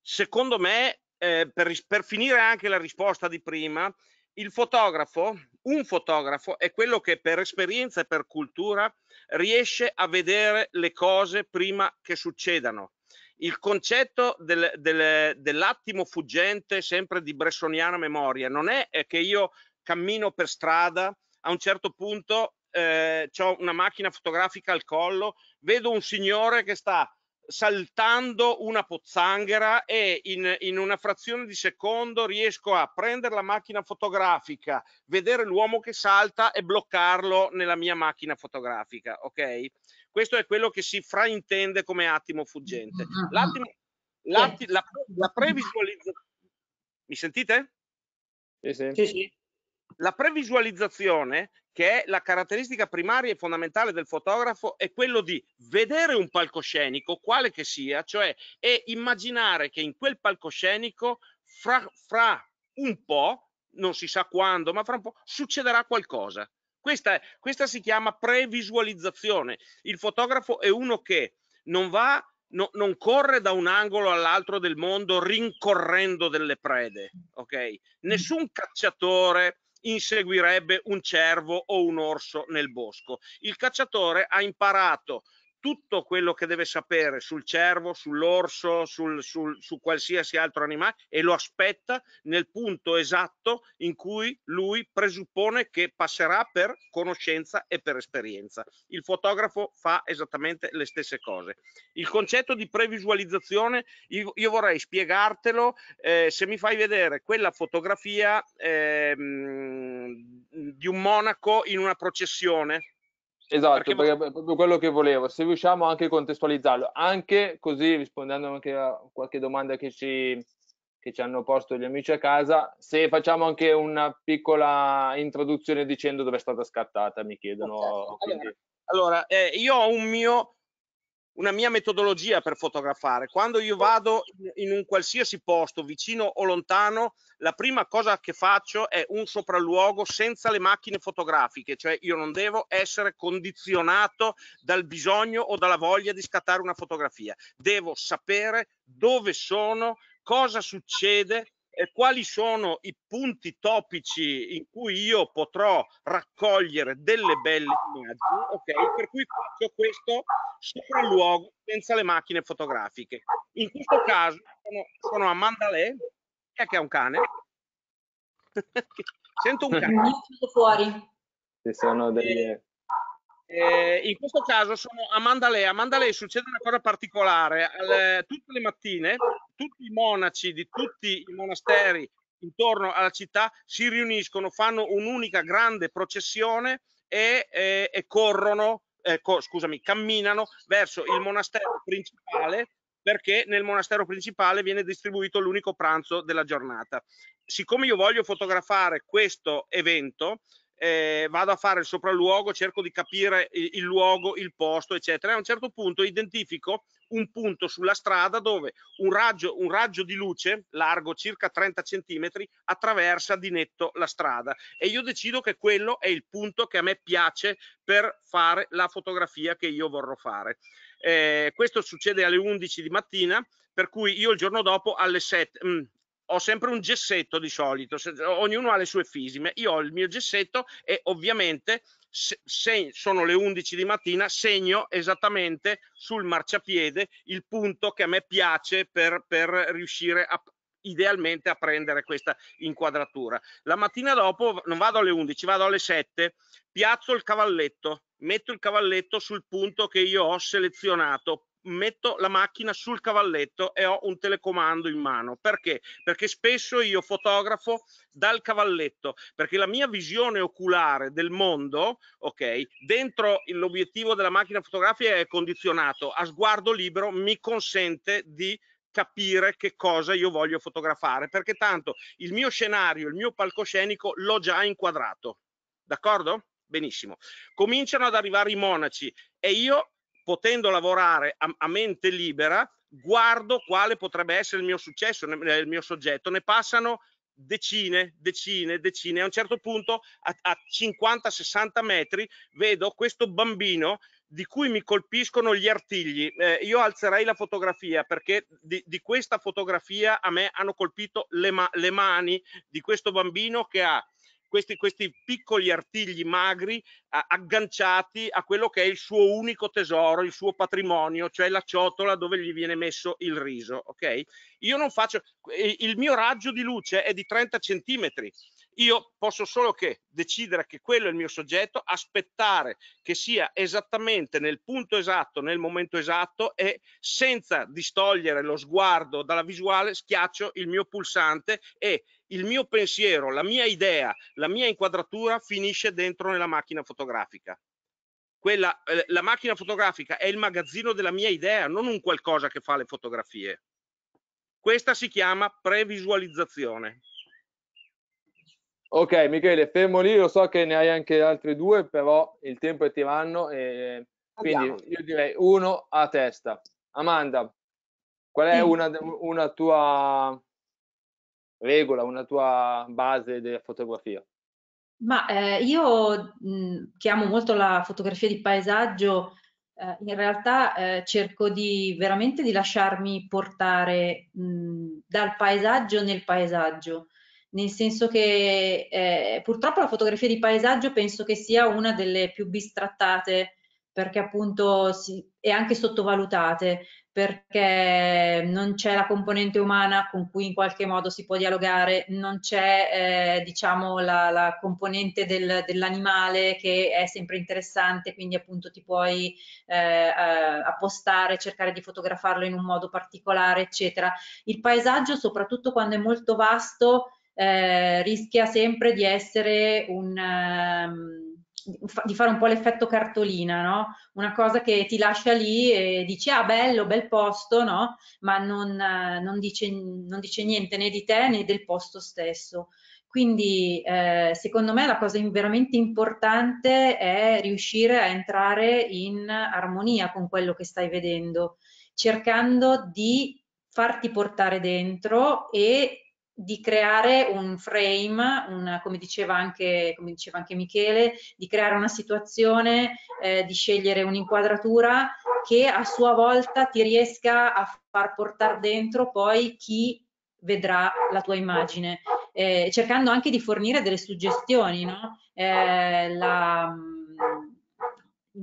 secondo me, eh, per, per finire anche la risposta di prima, il fotografo, un fotografo è quello che per esperienza e per cultura riesce a vedere le cose prima che succedano. Il concetto del, del, dell'attimo fuggente, sempre di bressoniana memoria, non è che io cammino per strada, a un certo punto eh, ho una macchina fotografica al collo, vedo un signore che sta saltando una pozzanghera e in, in, una frazione di secondo riesco a prendere la macchina fotografica, vedere l'uomo che salta e bloccarlo nella mia macchina fotografica, ok? Questo è quello che si fraintende come attimo fuggente. Mm, mm, mm. L'attimo, l'atti, la, la previsualizzazione. Mi sentite? Sì, sì. sì, sì. La previsualizzazione, che è la caratteristica primaria e fondamentale del fotografo, è quello di vedere un palcoscenico, quale che sia, cioè e immaginare che in quel palcoscenico fra, fra un po', non si sa quando, ma fra un po' succederà qualcosa Questa, questa si chiama previsualizzazione. Il fotografo è uno che non va No, non corre da un angolo all'altro del mondo rincorrendo delle prede, ok? Nessun cacciatore inseguirebbe un cervo o un orso nel bosco. Il cacciatore ha imparato tutto quello che deve sapere sul cervo, sull'orso, sul, sul, su qualsiasi altro animale e lo aspetta nel punto esatto in cui lui presuppone che passerà per conoscenza e per esperienza. Il fotografo fa esattamente le stesse cose. Il concetto di previsualizzazione, io, io vorrei spiegartelo eh, se mi fai vedere quella fotografia eh, di un monaco in una processione Esatto, perché, perché è proprio quello che volevo, se riusciamo anche a contestualizzarlo, anche così rispondendo anche a qualche domanda che ci, che ci hanno posto gli amici a casa, se facciamo anche una piccola introduzione dicendo dove è stata scattata, mi chiedono. Certo. Allora, allora eh, io ho un mio una mia metodologia per fotografare. Quando io vado in un qualsiasi posto, vicino o lontano, la prima cosa che faccio è un sopralluogo senza le macchine fotografiche, cioè io non devo essere condizionato dal bisogno o dalla voglia di scattare una fotografia. Devo sapere dove sono, cosa succede eh, quali sono i punti topici in cui io potrò raccogliere delle belle immagini, ok? Per cui faccio questo sopralluogo senza le macchine fotografiche. In questo caso sono, sono a Mandalè, chi è che ha un cane? Sento un cane. fuori. Ci sono delle... Eh, in questo caso sono a Mandalè. A Mandalè succede una cosa particolare. Alle, tutte le mattine tutti i monaci di tutti i monasteri intorno alla città si riuniscono, fanno un'unica grande processione e, e, e corrono, eh, scusami, camminano verso il monastero principale perché nel monastero principale viene distribuito l'unico pranzo della giornata. Siccome io voglio fotografare questo evento, eh, vado a fare il sopralluogo, cerco di capire il, il, luogo, il posto, eccetera. E a un certo punto identifico un punto sulla strada dove un raggio, un raggio di luce largo circa 30 centimetri attraversa di netto la strada e io decido che quello è il punto che a me piace per fare la fotografia che io vorrò fare. Eh, questo succede alle 11 di mattina, per cui io il giorno dopo alle 7, mh, mm, ho sempre un gessetto di solito, se, ognuno ha le sue fisime, io ho il mio gessetto e ovviamente se, se, sono le 11 di mattina segno esattamente sul marciapiede il punto che a me piace per, per riuscire a, idealmente a prendere questa inquadratura. La mattina dopo non vado alle 11, vado alle 7, piazzo il cavalletto, metto il cavalletto sul punto che io ho selezionato, metto la macchina sul cavalletto e ho un telecomando in mano. Perché? Perché spesso io fotografo dal cavalletto, perché la mia visione oculare del mondo, ok, dentro l'obiettivo della macchina fotografica è condizionato, a sguardo libero mi consente di capire che cosa io voglio fotografare, perché tanto il mio scenario, il mio palcoscenico l'ho già inquadrato. D'accordo? Benissimo. Cominciano ad arrivare i monaci e io potendo lavorare a, a mente libera, guardo quale potrebbe essere il mio successo, il mio soggetto. Ne passano decine, decine, decine. A un certo punto, a, a 50-60 metri, vedo questo bambino di cui mi colpiscono gli artigli. Eh, io alzerei la fotografia perché di, di, questa fotografia a me hanno colpito le, ma le mani di questo bambino che ha questi, questi piccoli artigli magri a, agganciati a quello che è il suo unico tesoro, il suo patrimonio, cioè la ciotola dove gli viene messo il riso. Ok? Io non faccio, il mio raggio di luce è di 30 centimetri io posso solo che decidere che quello è il mio soggetto, aspettare che sia esattamente nel punto esatto, nel momento esatto e senza distogliere lo sguardo dalla visuale schiaccio il mio pulsante e il mio pensiero, la mia idea, la mia inquadratura finisce dentro nella macchina fotografica. Quella, eh, la macchina fotografica è il magazzino della mia idea, non un qualcosa che fa le fotografie. Questa si chiama previsualizzazione. Ok, Michele, fermo lì, lo so che ne hai anche altri due, però il tempo è tiranno e quindi Andiamo. io direi uno a testa. Amanda, qual è una, una tua regola, una tua base della fotografia? Ma eh, io mh, che amo molto la fotografia di paesaggio, eh, in realtà eh, cerco di veramente di lasciarmi portare mh, dal paesaggio nel paesaggio, nel senso che eh, purtroppo la fotografia di paesaggio penso che sia una delle più bistrattate perché appunto si, è anche sottovalutate, perché non c'è la componente umana con cui in qualche modo si può dialogare, non c'è eh, diciamo la, la componente del, dell'animale che è sempre interessante, quindi appunto ti puoi eh, eh, appostare, cercare di fotografarlo in un modo particolare, eccetera. Il paesaggio, soprattutto quando è molto vasto, eh, rischia sempre di essere un... Um, di fare un po' l'effetto cartolina, no? Una cosa che ti lascia lì e dici, ah bello, bel posto, no? Ma non, non, dice, non dice, niente né di te né del posto stesso. Quindi eh, secondo me la cosa veramente importante è riuscire a entrare in armonia con quello che stai vedendo, cercando di farti portare dentro e di creare un frame, una, come, diceva anche, come, diceva anche, Michele, di creare una situazione, eh, di scegliere un'inquadratura che a sua volta ti riesca a far portare dentro poi chi vedrà la tua immagine, eh, cercando anche di fornire delle suggestioni. No? Eh, la,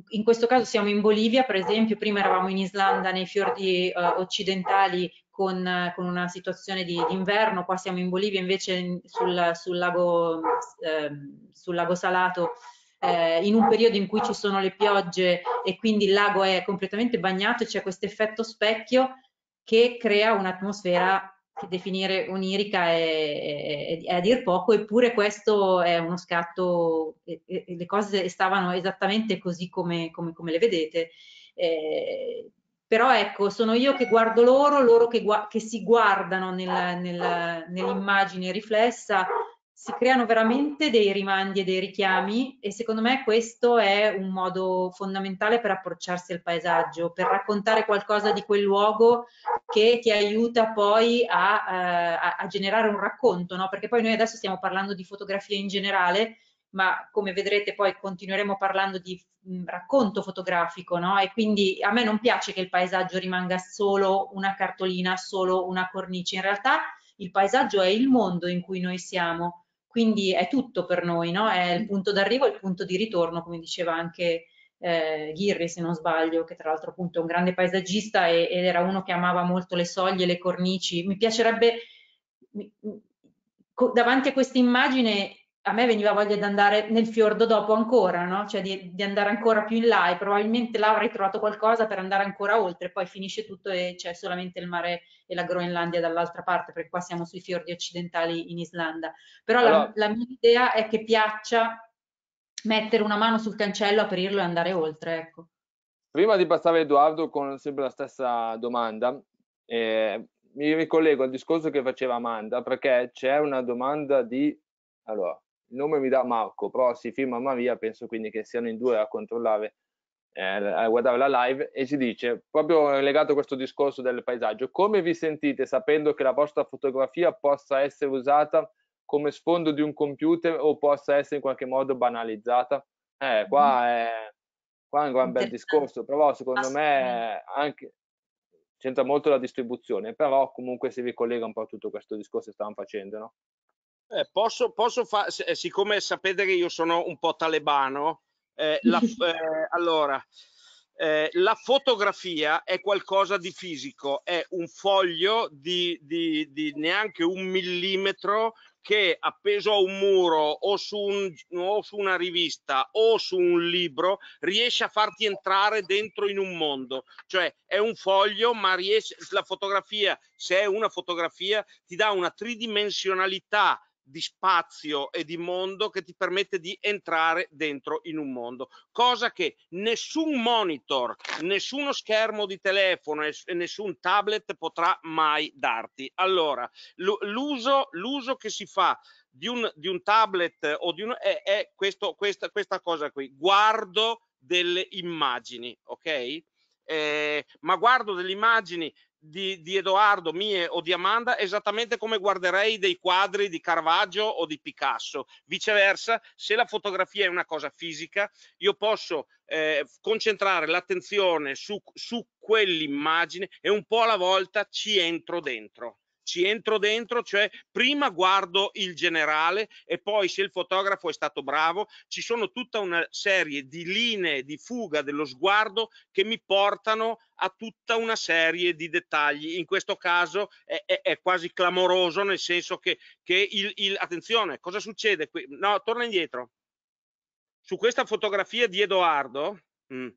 in questo caso siamo in Bolivia, per esempio, prima eravamo in Islanda nei fiordi eh, occidentali con, con, una situazione di, di, inverno, qua siamo in Bolivia invece sul, sul, lago, eh, sul lago, Salato eh, in un periodo in cui ci sono le piogge e quindi il lago è completamente bagnato e c'è questo effetto specchio che crea un'atmosfera che definire onirica è, è, è, a dir poco, eppure questo è uno scatto, le cose stavano esattamente così come, come, come le vedete. Eh, però ecco, sono io che guardo loro, loro che, gu che si guardano nel, nel, nell'immagine riflessa, si creano veramente dei rimandi e dei richiami e secondo me questo è un modo fondamentale per approcciarsi al paesaggio, per raccontare qualcosa di quel luogo che ti aiuta poi a, eh, a, a generare un racconto, no? perché poi noi adesso stiamo parlando di fotografia in generale, ma come vedrete poi continueremo parlando di mh, racconto fotografico, no? E quindi a me non piace che il paesaggio rimanga solo una cartolina, solo una cornice. In realtà il paesaggio è il mondo in cui noi siamo, quindi è tutto per noi, no? È il punto d'arrivo e il punto di ritorno, come diceva anche eh, Ghirri, se non sbaglio, che tra l'altro appunto è un grande paesaggista e, ed era uno che amava molto le soglie, le cornici. Mi piacerebbe mi, davanti a questa immagine a me veniva voglia di andare nel fiordo dopo ancora, no? cioè di, di, andare ancora più in là e probabilmente là avrei trovato qualcosa per andare ancora oltre, poi finisce tutto e c'è solamente il mare e la Groenlandia dall'altra parte, perché qua siamo sui fiordi occidentali in Islanda. Però allora, la, la, mia idea è che piaccia mettere una mano sul cancello, aprirlo e andare oltre. Ecco. Prima di passare a Edoardo con sempre la stessa domanda, eh, mi ricollego al discorso che faceva Amanda, perché c'è una domanda di... Allora, il nome mi dà Marco, però si firma Maria, penso quindi che siano in due a controllare, eh, a guardare la live e si dice, proprio legato a questo discorso del paesaggio, come vi sentite sapendo che la vostra fotografia possa essere usata come sfondo di un computer o possa essere in qualche modo banalizzata? Eh, qua mm-hmm. è, qua è un gran bel discorso, però secondo me anche c'entra molto la distribuzione, però comunque si ricollega un po' a tutto questo discorso che stavamo facendo, no? Eh, posso, posso fare, eh, siccome sapete che io sono un po' talebano, eh, la, eh, allora, eh, la fotografia è qualcosa di fisico, è un foglio di, di, di, neanche un millimetro che appeso a un muro o su, un, o su una rivista o su un libro riesce a farti entrare dentro in un mondo. Cioè è un foglio, ma riesce, la fotografia, se è una fotografia, ti dà una tridimensionalità di spazio e di mondo che ti permette di entrare dentro in un mondo, cosa che nessun monitor, nessuno schermo di telefono e nessun tablet potrà mai darti. Allora, l'uso, l'uso che si fa di un, di un tablet o di un, è, è questo, questa, questa cosa qui, guardo delle immagini, ok? Eh, ma guardo delle immagini di, di, Edoardo, mie o di Amanda, esattamente come guarderei dei quadri di Caravaggio o di Picasso. Viceversa, se la fotografia è una cosa fisica, io posso eh, concentrare l'attenzione su, su quell'immagine e un po' alla volta ci entro dentro ci entro dentro, cioè prima guardo il generale e poi se il fotografo è stato bravo, ci sono tutta una serie di linee di fuga dello sguardo che mi portano a tutta una serie di dettagli. In questo caso è, è, è quasi clamoroso, nel senso che, che il, il, attenzione, cosa succede qui? No, torna indietro. Su questa fotografia di Edoardo, mh, mm,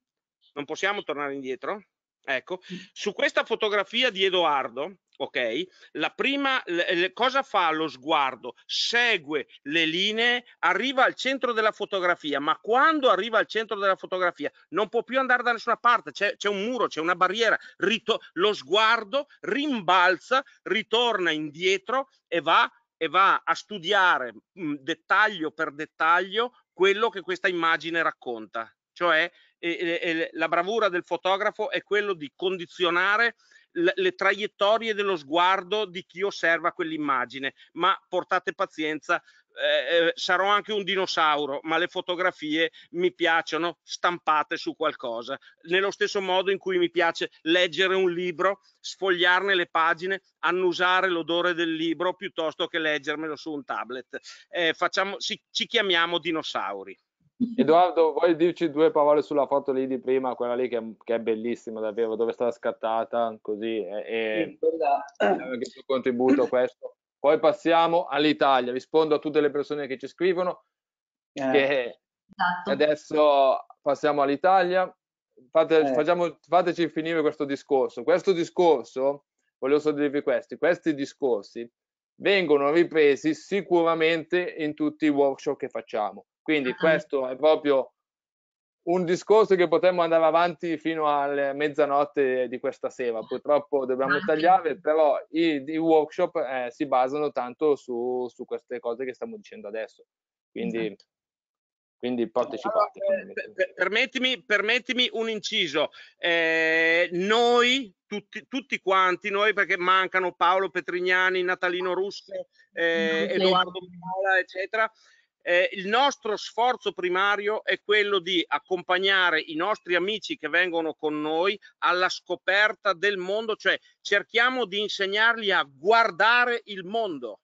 non possiamo tornare indietro? Ecco, su questa fotografia di Edoardo, ok? La prima, le, cosa fa lo sguardo? Segue le linee, arriva al centro della fotografia, ma quando arriva al centro della fotografia non può più andare da nessuna parte, c'è, c'è un muro, c'è una barriera, Rito, lo sguardo rimbalza, ritorna indietro e va, e va a studiare mh, dettaglio per dettaglio quello che questa immagine racconta. Cioè eh, eh, la bravura del fotografo è quello di condizionare le traiettorie dello sguardo di chi osserva quell'immagine, ma portate pazienza, eh, eh, sarò anche un dinosauro, ma le fotografie mi piacciono stampate su qualcosa, nello stesso modo in cui mi piace leggere un libro, sfogliarne le pagine, annusare l'odore del libro piuttosto che leggermelo su un tablet. Eh, facciamo, ci, ci chiamiamo dinosauri. Edoardo, vuoi dirci due parole sulla foto lì di prima, quella lì che, che è bellissima davvero, dove è stata scattata, così, e, sì, il tuo contributo a questo. Poi passiamo all'Italia, rispondo a tutte le persone che ci scrivono, eh. che esatto. adesso passiamo all'italia. Fate, eh. facciamo, fateci finire questo discorso. Questo discorso, volevo solo dirvi questi, questi discorsi vengono ripresi sicuramente in tutti i workshop che facciamo quindi questo è proprio un discorso che potremmo andare avanti fino alle mezzanotte di questa sera. Purtroppo dobbiamo tagliare, però i, i workshop eh, si basano tanto su, su, queste cose che stiamo dicendo adesso. Quindi, esatto. Quindi partecipate. Allora, eh, permettimi, permettimi, un inciso. Eh, noi, tutti, tutti, quanti, noi perché mancano Paolo Petrignani, Natalino Russo, eh, Edoardo Paola, eccetera, eh, il nostro sforzo primario è quello di accompagnare i nostri amici che vengono con noi alla scoperta del mondo, cioè cerchiamo di insegnargli a guardare il mondo.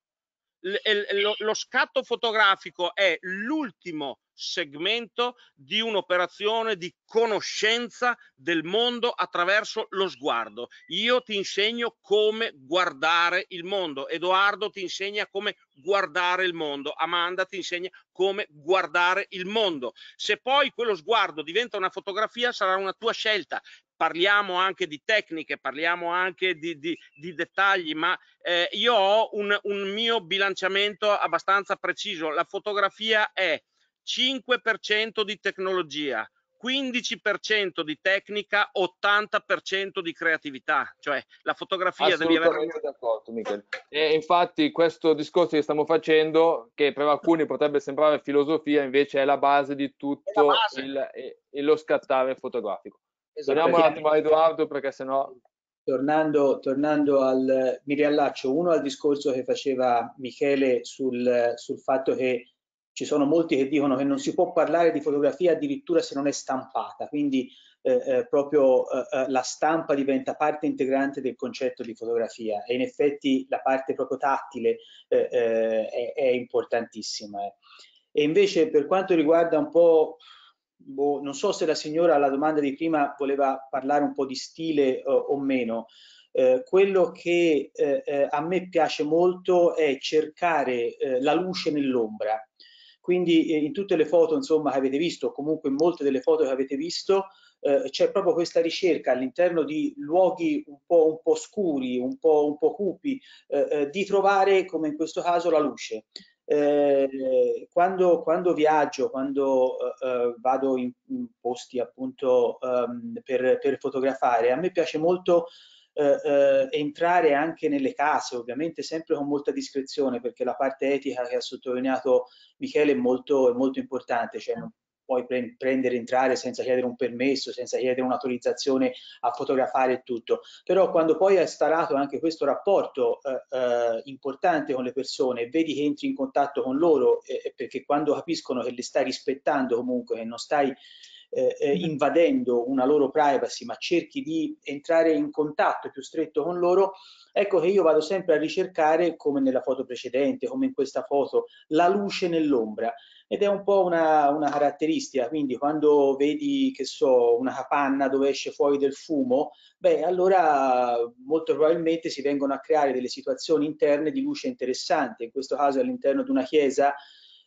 Lo, lo scatto fotografico è l'ultimo segmento di un'operazione di conoscenza del mondo attraverso lo sguardo. Io ti insegno come guardare il mondo, Edoardo ti insegna come guardare il mondo, Amanda ti insegna come guardare il mondo. Se poi quello sguardo diventa una fotografia sarà una tua scelta. Parliamo anche di tecniche, parliamo anche di, di, di dettagli, ma eh, io ho un, un mio bilanciamento abbastanza preciso. La fotografia è 5% di tecnologia, 15% di tecnica, 80% di creatività, cioè la fotografia devi avere... d'accordo, Michele. E infatti questo discorso che stiamo facendo, che per alcuni potrebbe sembrare filosofia, invece è la base di tutto base. Il, il, lo scattare fotografico. Esatto, Torniamo un attimo a Edoardo perché sennò... Tornando, tornando al... mi riallaccio uno al discorso che faceva Michele sul, sul fatto che ci sono molti che dicono che non si può parlare di fotografia addirittura se non è stampata, quindi eh, eh, proprio eh, eh la stampa diventa parte integrante del concetto di fotografia e in effetti la parte proprio tattile eh, eh, è, è, importantissima. E invece per quanto riguarda un po', boh, non so se la signora alla domanda di prima voleva parlare un po' di stile o meno, eh, quello che eh, a me piace molto è cercare eh, la luce nell'ombra. Quindi eh, in tutte le foto insomma, che avete visto, comunque in molte delle foto che avete visto, eh, c'è proprio questa ricerca all'interno di luoghi un po', un po scuri, un po', un po cupi, eh, eh di trovare, come in questo caso, la luce. Eh, quando, quando, viaggio, quando eh, vado in, in, posti appunto um, per, per, fotografare, a me piace molto eh, eh, entrare anche nelle case, ovviamente sempre con molta discrezione, perché la parte etica che ha sottolineato Michele è molto, è molto importante, cioè non, puoi pre prendere, entrare senza chiedere un permesso, senza chiedere un'autorizzazione a fotografare e tutto, però quando poi hai instaurato anche questo rapporto eh, eh, importante con le persone, vedi che entri in contatto con loro, eh, perché quando capiscono che li stai rispettando comunque, che non stai eh, eh, invadendo una loro privacy, ma cerchi di entrare in contatto più stretto con loro, ecco che io vado sempre a ricercare, come nella foto precedente, come in questa foto, la luce nell'ombra. Ed è un po' una, una, caratteristica, quindi quando vedi, che so, una capanna dove esce fuori del fumo, beh, allora molto probabilmente si vengono a creare delle situazioni interne di luce interessante, in questo caso all'interno di una chiesa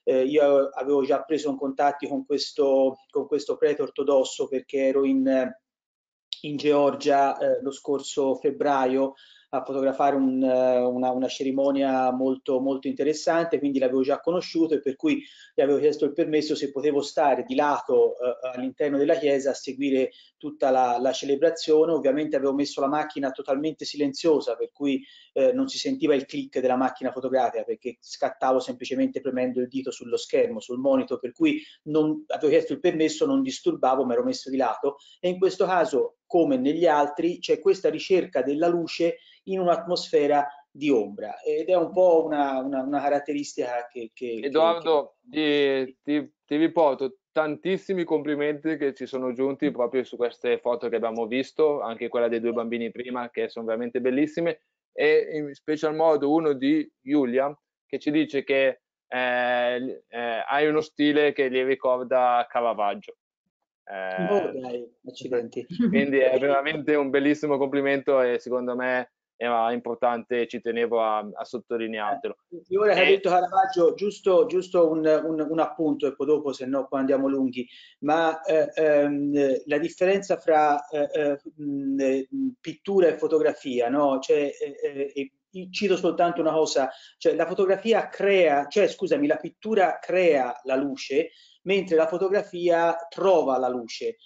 eh, io avevo già preso in contatti con questo, con questo prete ortodosso perché ero in, in Georgia eh, lo scorso febbraio a fotografare un, eh, una, una, cerimonia molto, molto interessante, quindi l'avevo già conosciuto e per cui gli avevo chiesto il permesso se potevo stare di lato eh, all'interno della chiesa a seguire tutta la, la, celebrazione. Ovviamente avevo messo la macchina totalmente silenziosa, per cui eh, non si sentiva il click della macchina fotografica perché scattavo semplicemente premendo il dito sullo schermo, sul monitor, per cui non, avevo chiesto il permesso, non disturbavo, mi ero messo di lato. E in questo caso, come negli altri, c'è questa ricerca della luce in un'atmosfera di ombra. Ed è un po' una, una, una caratteristica che... che Edoardo, che... Ti, ti, ti, riporto tantissimi complimenti che ci sono giunti proprio su queste foto che abbiamo visto, anche quella dei due bambini prima che sono veramente bellissime e in special modo uno di Giulia che ci dice che eh, eh, hai uno stile che gli ricorda Caravaggio. Eh, oh, dai, accidenti. Quindi è veramente un bellissimo complimento e secondo me era importante, ci tenevo a, a sottolineartelo. Eh, ora che hai detto Caravaggio, giusto, giusto un, un, un, appunto e poi dopo se no poi andiamo lunghi, ma eh, ehm, la differenza fra eh, eh pittura e fotografia, no? Cioè, eh, eh, cito soltanto una cosa, cioè la fotografia crea, cioè scusami, la pittura crea la luce, mentre la fotografia trova la luce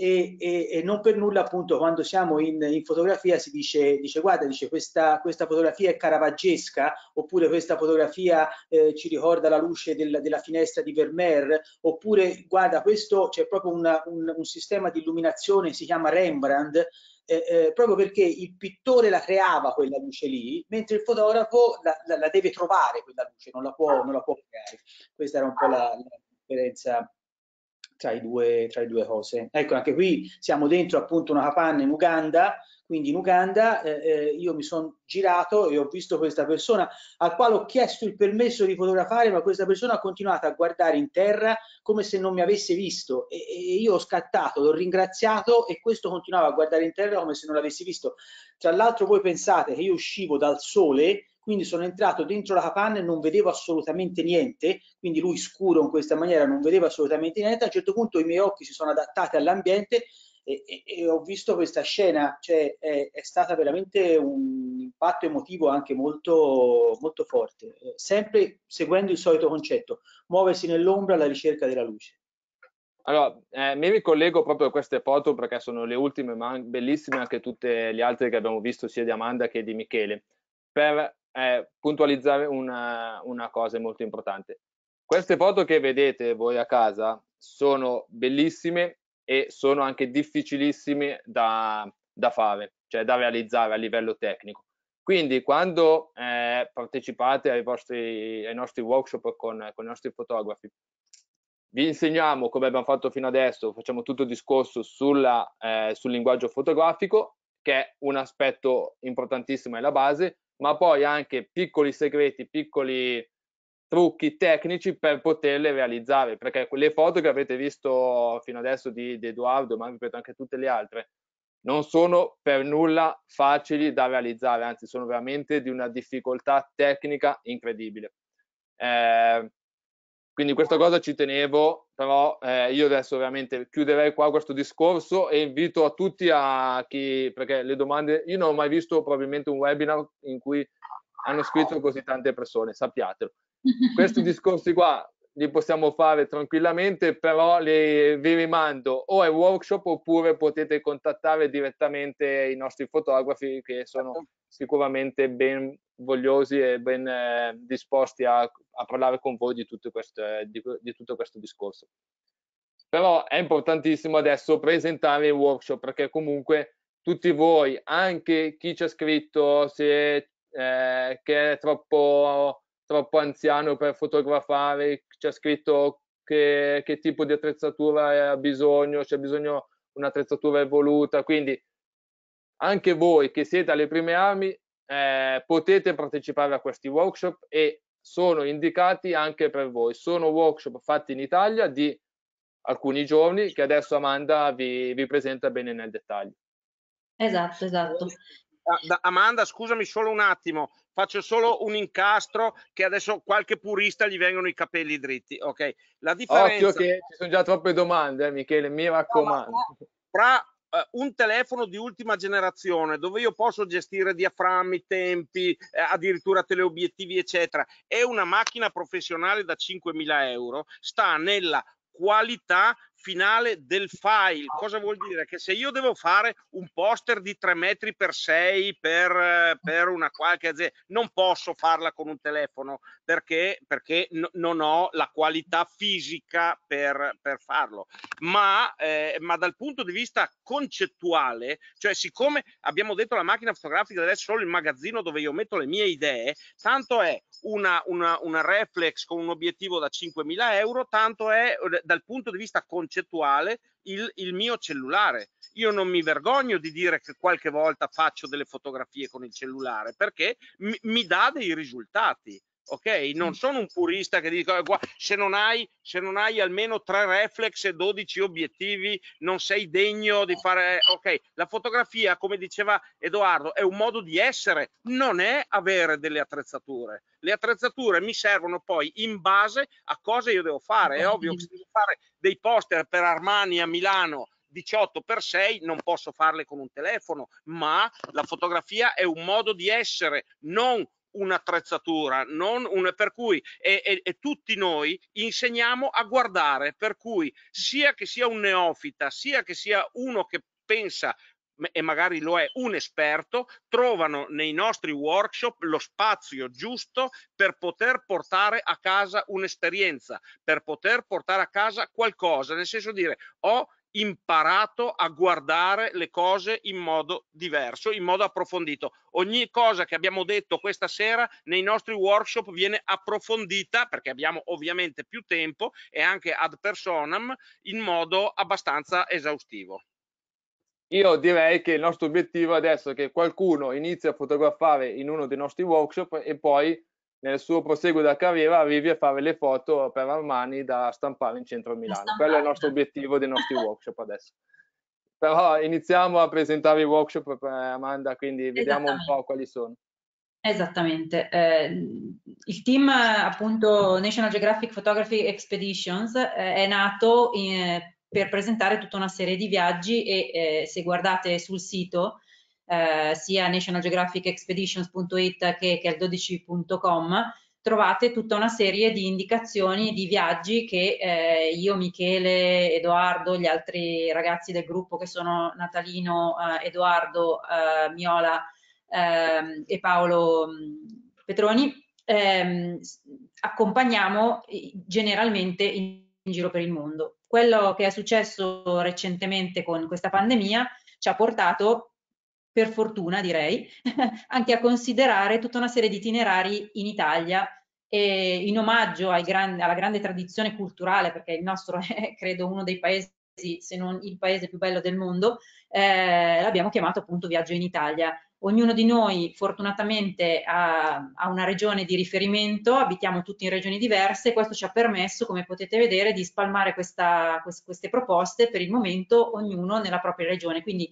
e, e, e, non per nulla appunto quando siamo in, in fotografia si dice, dice guarda dice questa, questa, fotografia è caravaggesca oppure questa fotografia eh, ci ricorda la luce del, della finestra di Vermeer oppure guarda questo c'è proprio una, un, un, sistema di illuminazione si chiama Rembrandt eh, eh, proprio perché il pittore la creava quella luce lì mentre il fotografo la, la, la deve trovare quella luce non la può, non la può creare. Questa era un po' la, la differenza tra, i due, tra le due cose. Ecco, anche qui siamo dentro appunto una capanna in Uganda, quindi in Uganda eh, eh, io mi sono girato e ho visto questa persona al quale ho chiesto il permesso di fotografare, ma questa persona ha continuato a guardare in terra come se non mi avesse visto e, e io ho scattato, l'ho ringraziato e questo continuava a guardare in terra come se non l'avessi visto. Tra l'altro voi pensate che io uscivo dal sole quindi sono entrato dentro la capanna e non vedevo assolutamente niente, quindi lui scuro in questa maniera non vedeva assolutamente niente, a un certo punto i miei occhi si sono adattati all'ambiente e, e, e, ho visto questa scena, cioè è, è, stata veramente un impatto emotivo anche molto, molto forte, eh, sempre seguendo il solito concetto, muoversi nell'ombra alla ricerca della luce. Allora, eh, mi ricollego proprio a queste foto perché sono le ultime, ma bellissime anche tutte le altre che abbiamo visto sia di Amanda che di Michele, per eh, puntualizzare una, una cosa molto importante. Queste foto che vedete voi a casa sono bellissime e sono anche difficilissime da, da fare, cioè da realizzare a livello tecnico. Quindi quando eh, partecipate ai, vostri, ai, nostri workshop con, con, i nostri fotografi, vi insegniamo come abbiamo fatto fino adesso, facciamo tutto il discorso sulla, eh, sul linguaggio fotografico, che è un aspetto importantissimo, è la base, ma poi anche piccoli segreti, piccoli trucchi tecnici per poterle realizzare, perché quelle foto che avete visto fino adesso di, di Edoardo, ma ripeto anche tutte le altre, non sono per nulla facili da realizzare, anzi sono veramente di una difficoltà tecnica incredibile. Eh, quindi questa cosa ci tenevo, però eh, io adesso veramente chiuderei qua questo discorso e invito a tutti a chi, perché le domande, io non ho mai visto probabilmente un webinar in cui hanno scritto così tante persone, sappiatelo. Questi discorsi qua li possiamo fare tranquillamente, però li, vi rimando o ai workshop oppure potete contattare direttamente i nostri fotografi che sono sicuramente ben vogliosi e ben eh, disposti a, a, parlare con voi di tutto, questo, di, di tutto questo discorso. però è importantissimo adesso presentare il workshop perché comunque tutti voi, anche chi ci ha scritto se, eh, che è troppo, troppo anziano per fotografare, ci ha scritto che, che tipo di attrezzatura ha bisogno, c'è bisogno di un'attrezzatura evoluta, quindi anche voi che siete alle prime armi eh, potete partecipare a questi workshop e sono indicati anche per voi. Sono workshop fatti in Italia di alcuni giorni che adesso Amanda vi, vi presenta bene nel dettaglio. Esatto, esatto. Amanda, scusami solo un attimo, faccio solo un incastro che adesso qualche purista gli vengono i capelli dritti, ok? La differenza... Occhio che ci sono già troppe domande, eh, Michele, mi raccomando. No, uh, un telefono di ultima generazione dove io posso gestire diaframmi, tempi, eh, addirittura teleobiettivi, eccetera, e una macchina professionale da 5.000 euro, sta nella qualità finale del file. Cosa vuol dire? Che se io devo fare un poster di 3 metri per 6 per, per una qualche azienda, non posso farla con un telefono perché, perché no, non ho la qualità fisica per, per farlo. Ma, eh, ma, dal punto di vista concettuale, cioè siccome abbiamo detto la macchina fotografica deve essere solo il magazzino dove io metto le mie idee, tanto è una, una, una reflex con un obiettivo da 5.000 euro, tanto è eh, dal punto di vista concettuale concettuale il, il mio cellulare. Io non mi vergogno di dire che qualche volta faccio delle fotografie con il cellulare perché mi, mi dà dei risultati ok? Non sono un purista che dico se non hai, se non hai almeno tre reflex e 12 obiettivi non sei degno di fare, ok? La fotografia, come diceva Edoardo, è un modo di essere, non è avere delle attrezzature. Le attrezzature mi servono poi in base a cosa io devo fare. È ovvio che se devo fare dei poster per Armani a Milano 18 x 6 non posso farle con un telefono, ma la fotografia è un modo di essere, non un'attrezzatura, non un, per cui e, e, e, tutti noi insegniamo a guardare, per cui sia che sia un neofita, sia che sia uno che pensa e magari lo è un esperto, trovano nei nostri workshop lo spazio giusto per poter portare a casa un'esperienza, per poter portare a casa qualcosa, nel senso di dire ho imparato a guardare le cose in modo diverso, in modo approfondito. Ogni cosa che abbiamo detto questa sera nei nostri workshop viene approfondita perché abbiamo ovviamente più tempo e anche ad personam in modo abbastanza esaustivo. Io direi che il nostro obiettivo adesso è che qualcuno inizi a fotografare in uno dei nostri workshop e poi nel suo proseguo della carriera arrivi a fare le foto per Armani da stampare in centro a Milano. Quello è il nostro obiettivo dei nostri workshop adesso. Però iniziamo a presentare i workshop per Amanda, quindi vediamo un po' quali sono. Esattamente. Eh, il team appunto National Geographic Photography Expeditions eh, è nato in, per presentare tutta una serie di viaggi e eh, se guardate sul sito eh, sia nationalgeographicexpeditions.it che, che al 12.com trovate tutta una serie di indicazioni di viaggi che eh, io, Michele, Edoardo, gli altri ragazzi del gruppo che sono Natalino, eh, Edoardo, eh, Miola ehm, e Paolo mm, Petroni ehm, accompagniamo generalmente in, in giro per il mondo. Quello che è successo recentemente con questa pandemia ci ha portato per fortuna direi, anche a considerare tutta una serie di itinerari in Italia e in omaggio gran, alla grande tradizione culturale, perché il nostro è credo uno dei paesi, se non il paese più bello del mondo, eh, l'abbiamo chiamato appunto Viaggio in Italia. Ognuno di noi fortunatamente ha, ha, una regione di riferimento, abitiamo tutti in regioni diverse, questo ci ha permesso, come potete vedere, di spalmare questa, queste proposte per il momento ognuno nella propria regione. Quindi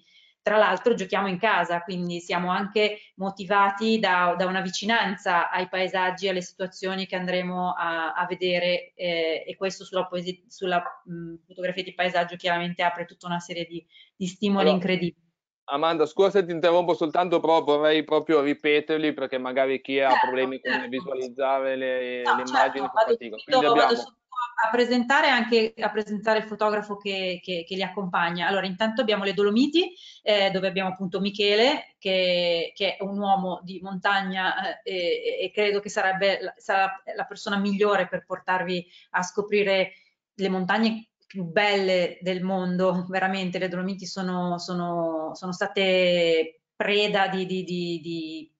tra l'altro giochiamo in casa, quindi siamo anche motivati da, da una vicinanza ai paesaggi, alle situazioni che andremo a, a vedere eh, e questo sulla, sulla mh, fotografia di paesaggio chiaramente apre tutta una serie di, di stimoli allora, incredibili. Amanda, scusa se ti interrompo soltanto, però vorrei proprio ripeterli perché magari chi ha certo, problemi certo. con visualizzare le, no, le certo, immagini certo, vado subito, abbiamo... a presentare anche a presentare il fotografo che, che, che li accompagna. Allora, intanto abbiamo le Dolomiti, eh, dove abbiamo appunto Michele, che, che è un uomo di montagna eh, e, credo che sarebbe sarà la persona migliore per portarvi a scoprire le montagne più belle del mondo, veramente le Dolomiti sono, sono, sono state preda di, di, di, di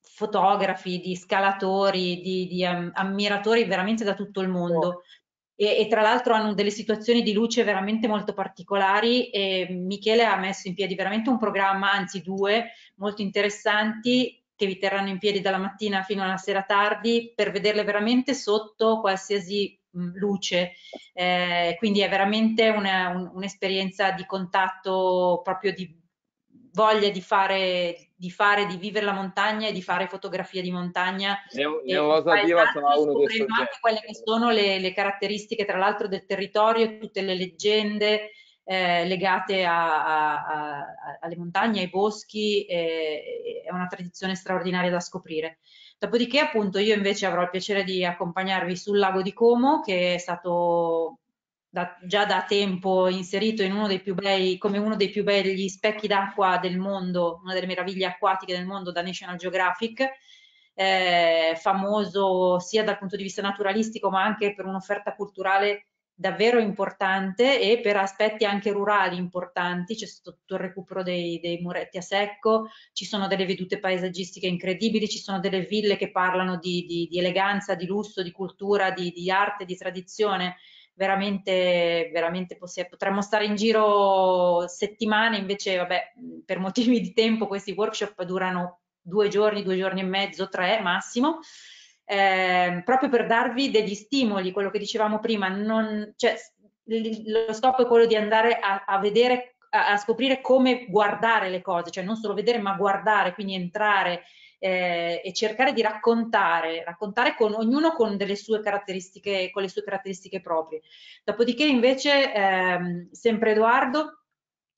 fotografi, di scalatori, di, di ammiratori veramente da tutto il mondo. E, e, tra l'altro hanno delle situazioni di luce veramente molto particolari e Michele ha messo in piedi veramente un programma, anzi due, molto interessanti che vi terranno in piedi dalla mattina fino alla sera tardi per vederle veramente sotto qualsiasi luce. Eh, quindi è veramente un'esperienza un, di contatto proprio di voglia di fare, di fare, di vivere la montagna e di fare fotografia di montagna. Ne, ne ho osativa sarà uno dei soggetti. anche quelle che sono le, le, caratteristiche, tra l'altro, del territorio, tutte le leggende eh, legate a, a, a, alle montagne, ai boschi, eh, è una tradizione straordinaria da scoprire. Dopodiché, appunto, io invece avrò il piacere di accompagnarvi sul lago di Como, che è stato da, già da tempo inserito in uno dei più bei, come uno dei più belli specchi d'acqua del mondo, una delle meraviglie acquatiche del mondo da National Geographic, eh, famoso sia dal punto di vista naturalistico ma anche per un'offerta culturale davvero importante e per aspetti anche rurali importanti, c'è stato tutto il recupero dei, dei, muretti a secco, ci sono delle vedute paesaggistiche incredibili, ci sono delle ville che parlano di, di, di eleganza, di lusso, di cultura, di, di arte, di tradizione veramente, veramente potremmo stare in giro settimane, invece vabbè, per motivi di tempo questi workshop durano due giorni, due giorni e mezzo, tre massimo, eh, proprio per darvi degli stimoli, quello che dicevamo prima, non, cioè, lo scopo è quello di andare a, a vedere, a, a, scoprire come guardare le cose, cioè non solo vedere ma guardare, quindi entrare eh, e cercare di raccontare, raccontare con ognuno con delle sue caratteristiche, con le sue caratteristiche proprie. Dopodiché invece ehm, sempre Edoardo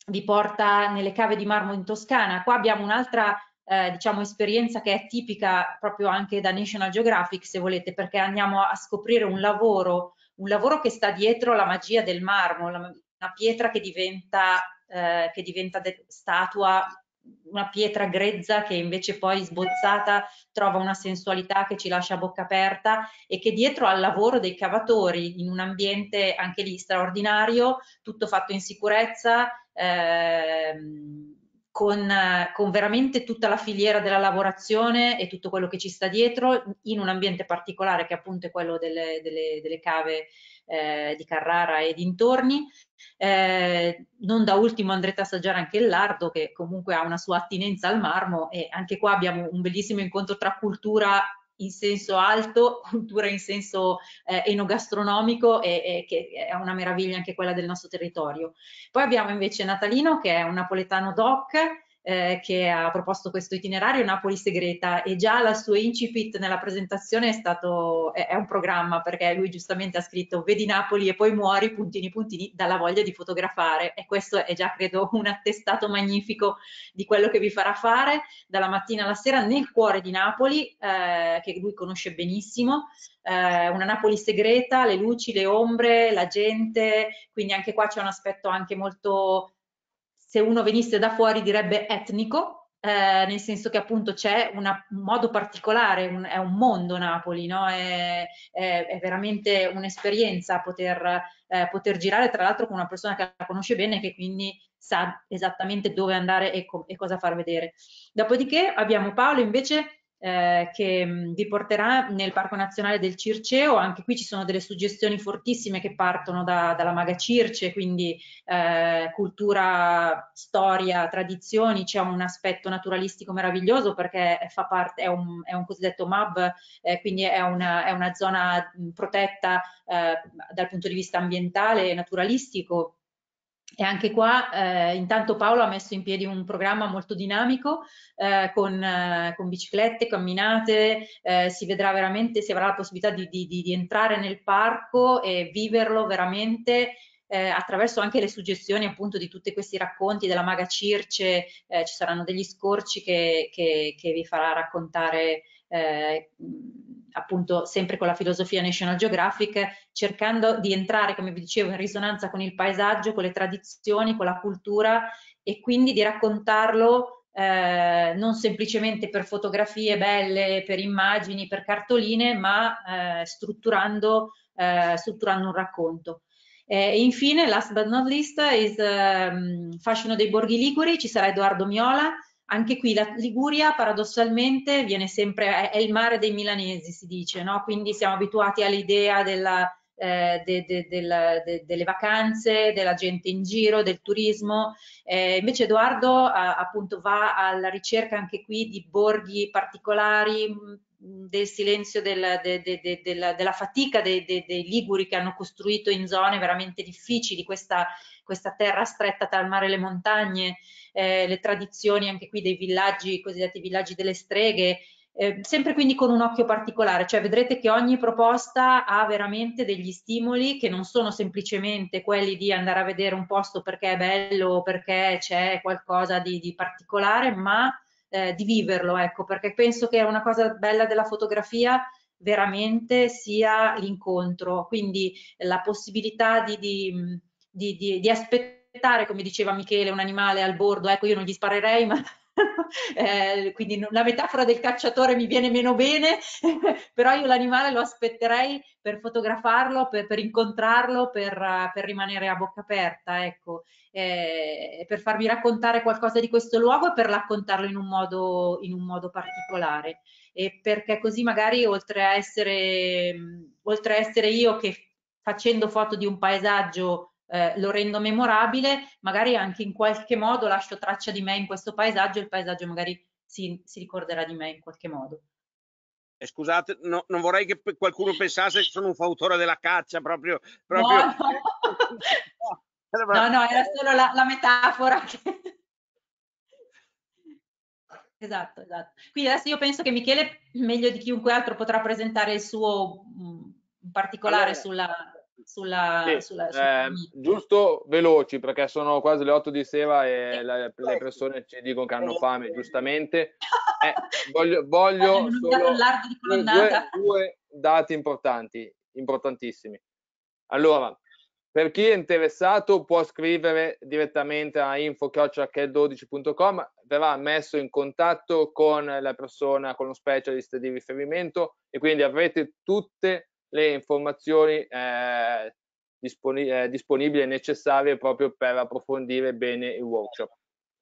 vi porta nelle cave di marmo in Toscana. Qua abbiamo un'altra eh, diciamo, esperienza che è tipica proprio anche da National Geographic, se volete, perché andiamo a scoprire un lavoro, un lavoro che sta dietro la magia del marmo, la, una pietra che diventa, eh, che diventa statua una pietra grezza che invece poi sbozzata trova una sensualità che ci lascia a bocca aperta e che dietro al lavoro dei cavatori in un ambiente anche lì straordinario, tutto fatto in sicurezza, ehm, con, con, veramente tutta la filiera della lavorazione e tutto quello che ci sta dietro in un ambiente particolare che appunto è quello delle, delle, delle cave eh, di Carrara e dintorni. Eh, non da ultimo andrete a assaggiare anche il lardo che comunque ha una sua attinenza al marmo e anche qua abbiamo un bellissimo incontro tra cultura in senso alto, cultura in senso eh, enogastronomico e, e, che è una meraviglia anche quella del nostro territorio. Poi abbiamo invece Natalino che è un napoletano doc eh, che ha proposto questo itinerario Napoli Segreta. E già la sua incipit nella presentazione è stato è, è, un programma perché lui giustamente ha scritto vedi Napoli e poi muori puntini puntini dalla voglia di fotografare e questo è già credo un attestato magnifico di quello che vi farà fare dalla mattina alla sera nel cuore di Napoli eh, che lui conosce benissimo. Eh, una Napoli segreta, le luci, le ombre, la gente, quindi anche qua c'è un aspetto anche molto se uno venisse da fuori direbbe etnico, eh, nel senso che appunto c'è un modo particolare, un, è un mondo Napoli, no? è, è, è, veramente un'esperienza poter, eh, poter, girare tra l'altro con una persona che la conosce bene e che quindi sa esattamente dove andare e, e cosa far vedere. Dopodiché abbiamo Paolo invece eh, che vi porterà nel Parco Nazionale del Circeo. Anche qui ci sono delle suggestioni fortissime che partono da, dalla Maga Circe, quindi eh, cultura, storia, tradizioni. C'è un aspetto naturalistico meraviglioso perché fa parte, è un, è un cosiddetto MAB, eh, quindi è una, è una zona protetta eh, dal punto di vista ambientale e naturalistico e anche qua eh, intanto Paolo ha messo in piedi un programma molto dinamico eh, con, eh, con, biciclette, camminate, eh, si vedrà veramente, si avrà la possibilità di, di, di, entrare nel parco e viverlo veramente eh, attraverso anche le suggestioni appunto di tutti questi racconti della maga Circe, eh, ci saranno degli scorci che, che, che vi farà raccontare eh, appunto sempre con la filosofia National Geographic, cercando di entrare, come vi dicevo, in risonanza con il paesaggio, con le tradizioni, con la cultura e quindi di raccontarlo eh, non semplicemente per fotografie belle, per immagini, per cartoline, ma eh, strutturando, eh, strutturando un racconto. Eh, e infine, last but not least, is um, Fascino dei Borghi Liguri, ci sarà Edoardo Miola, anche qui la Liguria paradossalmente viene sempre, è, il mare dei milanesi si dice, no? quindi siamo abituati all'idea eh, de, de, de, delle vacanze, della gente in giro, del turismo. Eh, invece Edoardo a, appunto va alla ricerca anche qui di borghi particolari, del silenzio del, de, de, de, della, fatica dei, liguri che hanno costruito in zone veramente difficili questa, questa terra stretta tra il mare e le montagne, eh, le tradizioni anche qui dei villaggi, cosiddetti villaggi delle streghe, eh, sempre quindi con un occhio particolare, cioè vedrete che ogni proposta ha veramente degli stimoli che non sono semplicemente quelli di andare a vedere un posto perché è bello o perché c'è qualcosa di, di particolare, ma eh, di viverlo, ecco, perché penso che una cosa bella della fotografia veramente sia l'incontro, quindi la possibilità di, di, di, di, aspettare, come diceva Michele, un animale al bordo, ecco io non gli sparerei, ma eh, quindi la metafora del cacciatore mi viene meno bene, però io l'animale lo aspetterei per fotografarlo, per, per incontrarlo, per, per, rimanere a bocca aperta, ecco, eh, per farmi raccontare qualcosa di questo luogo e per raccontarlo in un modo, in un modo particolare. E perché così magari oltre a essere, oltre a essere io che facendo foto di un paesaggio eh, lo rendo memorabile, magari anche in qualche modo lascio traccia di me in questo paesaggio e il paesaggio magari si, si ricorderà di me in qualche modo. Eh, scusate, no, non vorrei che qualcuno pensasse che sono un fautore della caccia, proprio... proprio... No, no. no, no, era solo la, la metafora. Che... esatto, esatto. Quindi adesso io penso che Michele, meglio di chiunque altro, potrà presentare il suo mm, in particolare allora, sulla sulla, sì, sulla, sulla eh, giusto veloci perché sono quasi le 8 di sera e la, le persone ci dicono che hanno fame giustamente. Eh, voglio, voglio solo due, due, dati importanti importantissimi. Allora per chi è interessato può scrivere direttamente a info.12.com verrà messo in contatto con la persona, con lo specialist di riferimento e quindi avrete tutte le informazioni eh, disponi eh, disponibili e necessarie proprio per approfondire bene il workshop.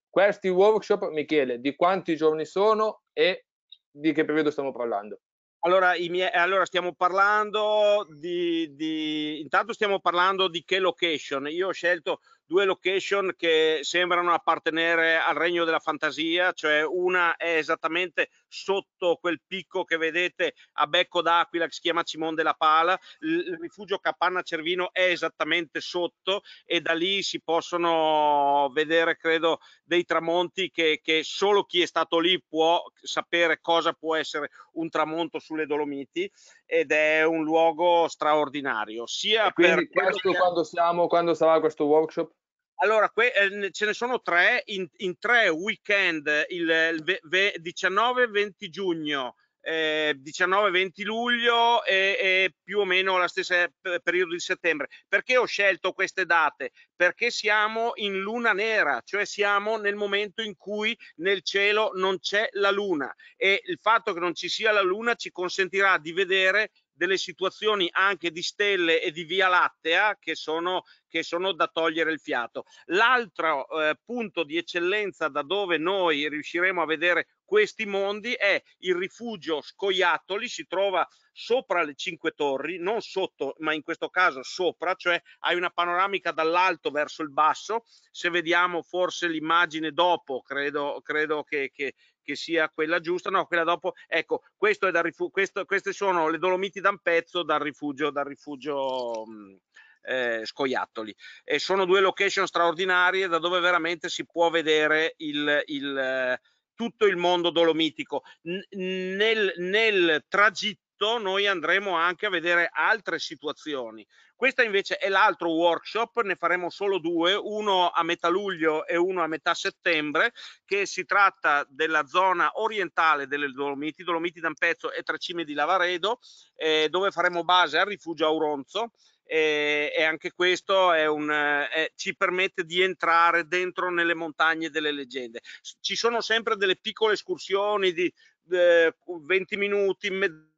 Questi workshop, Michele, di quanti giorni sono e di che periodo stiamo parlando? Allora, miei, allora, stiamo parlando di, di, intanto stiamo parlando di che location. Io ho scelto due location che sembrano appartenere al regno della fantasia, cioè una è esattamente sotto quel picco che vedete a becco d'aquila che si chiama Cimon della Pala, il rifugio Capanna Cervino è esattamente sotto e da lì si possono vedere, credo, dei tramonti che, che solo chi è stato lì può sapere cosa può essere un tramonto sulle Dolomiti ed è un luogo straordinario. Sia quindi per questo che... quando, siamo, quando sarà questo workshop? Allora, eh, ce ne sono tre in, in tre weekend, il, il 19-20 giugno, eh, 19-20 luglio e, e, più o meno la stessa periodo di settembre. Perché ho scelto queste date? Perché siamo in luna nera, cioè siamo nel momento in cui nel cielo non c'è la luna e il fatto che non ci sia la luna ci consentirà di vedere delle situazioni anche di stelle e di via lattea che sono, che sono da togliere il fiato. L'altro eh, punto di eccellenza da dove noi riusciremo a vedere questi mondi è il rifugio Scoiattoli, si trova sopra le cinque torri, non sotto, ma in questo caso sopra, cioè hai una panoramica dall'alto verso il basso. Se vediamo forse l'immagine dopo, credo, credo che, che, che sia quella giusta, no, quella dopo, ecco, questo è dal rifugio, questo, queste sono le Dolomiti da un pezzo dal rifugio, dal rifugio mh, eh, Scoiattoli. E sono due location straordinarie da dove veramente si può vedere il, il, eh, tutto il mondo dolomitico. N nel, nel tragitto noi andremo anche a vedere altre situazioni. Questa invece è l'altro workshop, ne faremo solo due, uno a metà luglio e uno a metà settembre, che si tratta della zona orientale delle Dolomiti, Dolomiti d'Ampezzo e Tracime di Lavaredo, eh, dove faremo base al rifugio Auronzo. E, e, anche questo un, eh, ci permette di entrare dentro nelle montagne delle leggende. Ci sono sempre delle piccole escursioni di eh, 20 minuti, mezz'ora,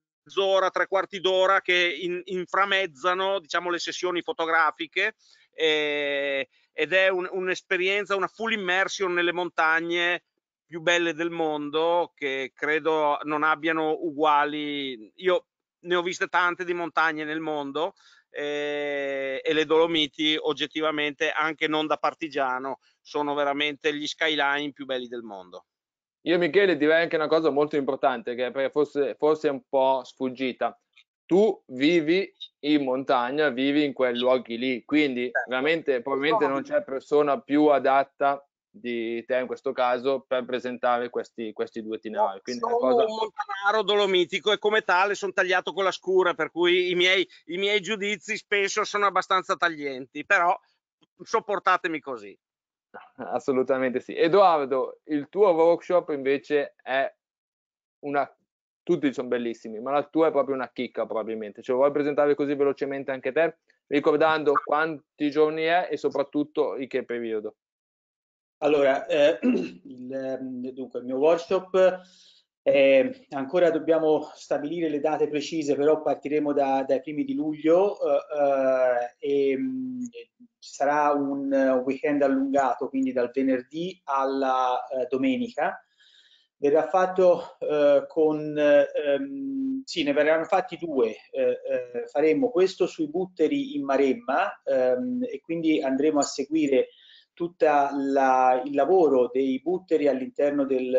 tre quarti d'ora che in, inframezzano diciamo, le sessioni fotografiche eh, ed è un, un'esperienza, una full immersion nelle montagne più belle del mondo che credo non abbiano uguali. Io ne ho viste tante di montagne nel mondo eh, e le Dolomiti oggettivamente anche non da partigiano sono veramente gli skyline più belli del mondo. Io Michele direi anche una cosa molto importante che forse, forse è un po' sfuggita. Tu vivi in montagna, vivi in quei luoghi lì, quindi veramente probabilmente non c'è persona più adatta di te in questo caso per presentare questi, questi due itinerari. Quindi sono cosa... un montanaro dolomitico e come tale sono tagliato con la scura, per cui i miei, i miei giudizi spesso sono abbastanza taglienti, però sopportatemi così. Assolutamente sì. Edoardo, il tuo workshop invece è una... Tutti sono bellissimi, ma la tua è proprio una chicca probabilmente. Ce lo vuoi presentare così velocemente anche te, ricordando quanti giorni è e soprattutto in che periodo? Allora, eh, il, ehm, dunque, il mio workshop eh, ancora dobbiamo stabilire le date precise, però partiremo da, dai primi di luglio eh, eh e ci sarà un, weekend allungato, quindi dal venerdì alla eh, domenica. Verrà fatto eh, con, ehm, sì, ne verranno fatti due. faremo questo sui butteri in Maremma ehm, e quindi andremo a seguire tutto il lavoro dei butteri all'interno del,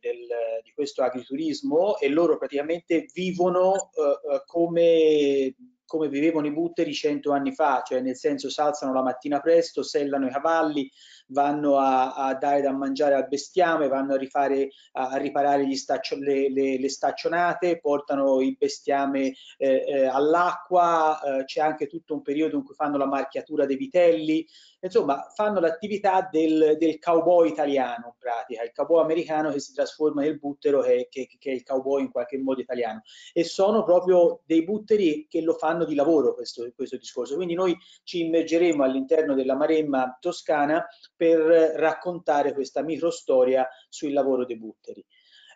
del, di questo agriturismo e loro praticamente vivono eh, eh come come vivevano i butteri cento anni fa, cioè nel senso si alzano la mattina presto, sellano i cavalli, vanno a, a dare da mangiare al bestiame, vanno a, rifare, a, a riparare staccio, le, le, le, staccionate, portano il bestiame eh, eh, all'acqua, eh, c'è anche tutto un periodo in cui fanno la marchiatura dei vitelli, insomma fanno l'attività del, del cowboy italiano in pratica, il cowboy americano che si trasforma nel buttero che, che, che è il cowboy in qualche modo italiano. E sono proprio dei butteri che lo fanno di lavoro questo, questo discorso, quindi noi ci immergeremo all'interno della Maremma toscana per raccontare questa microstoria sul lavoro dei butteri.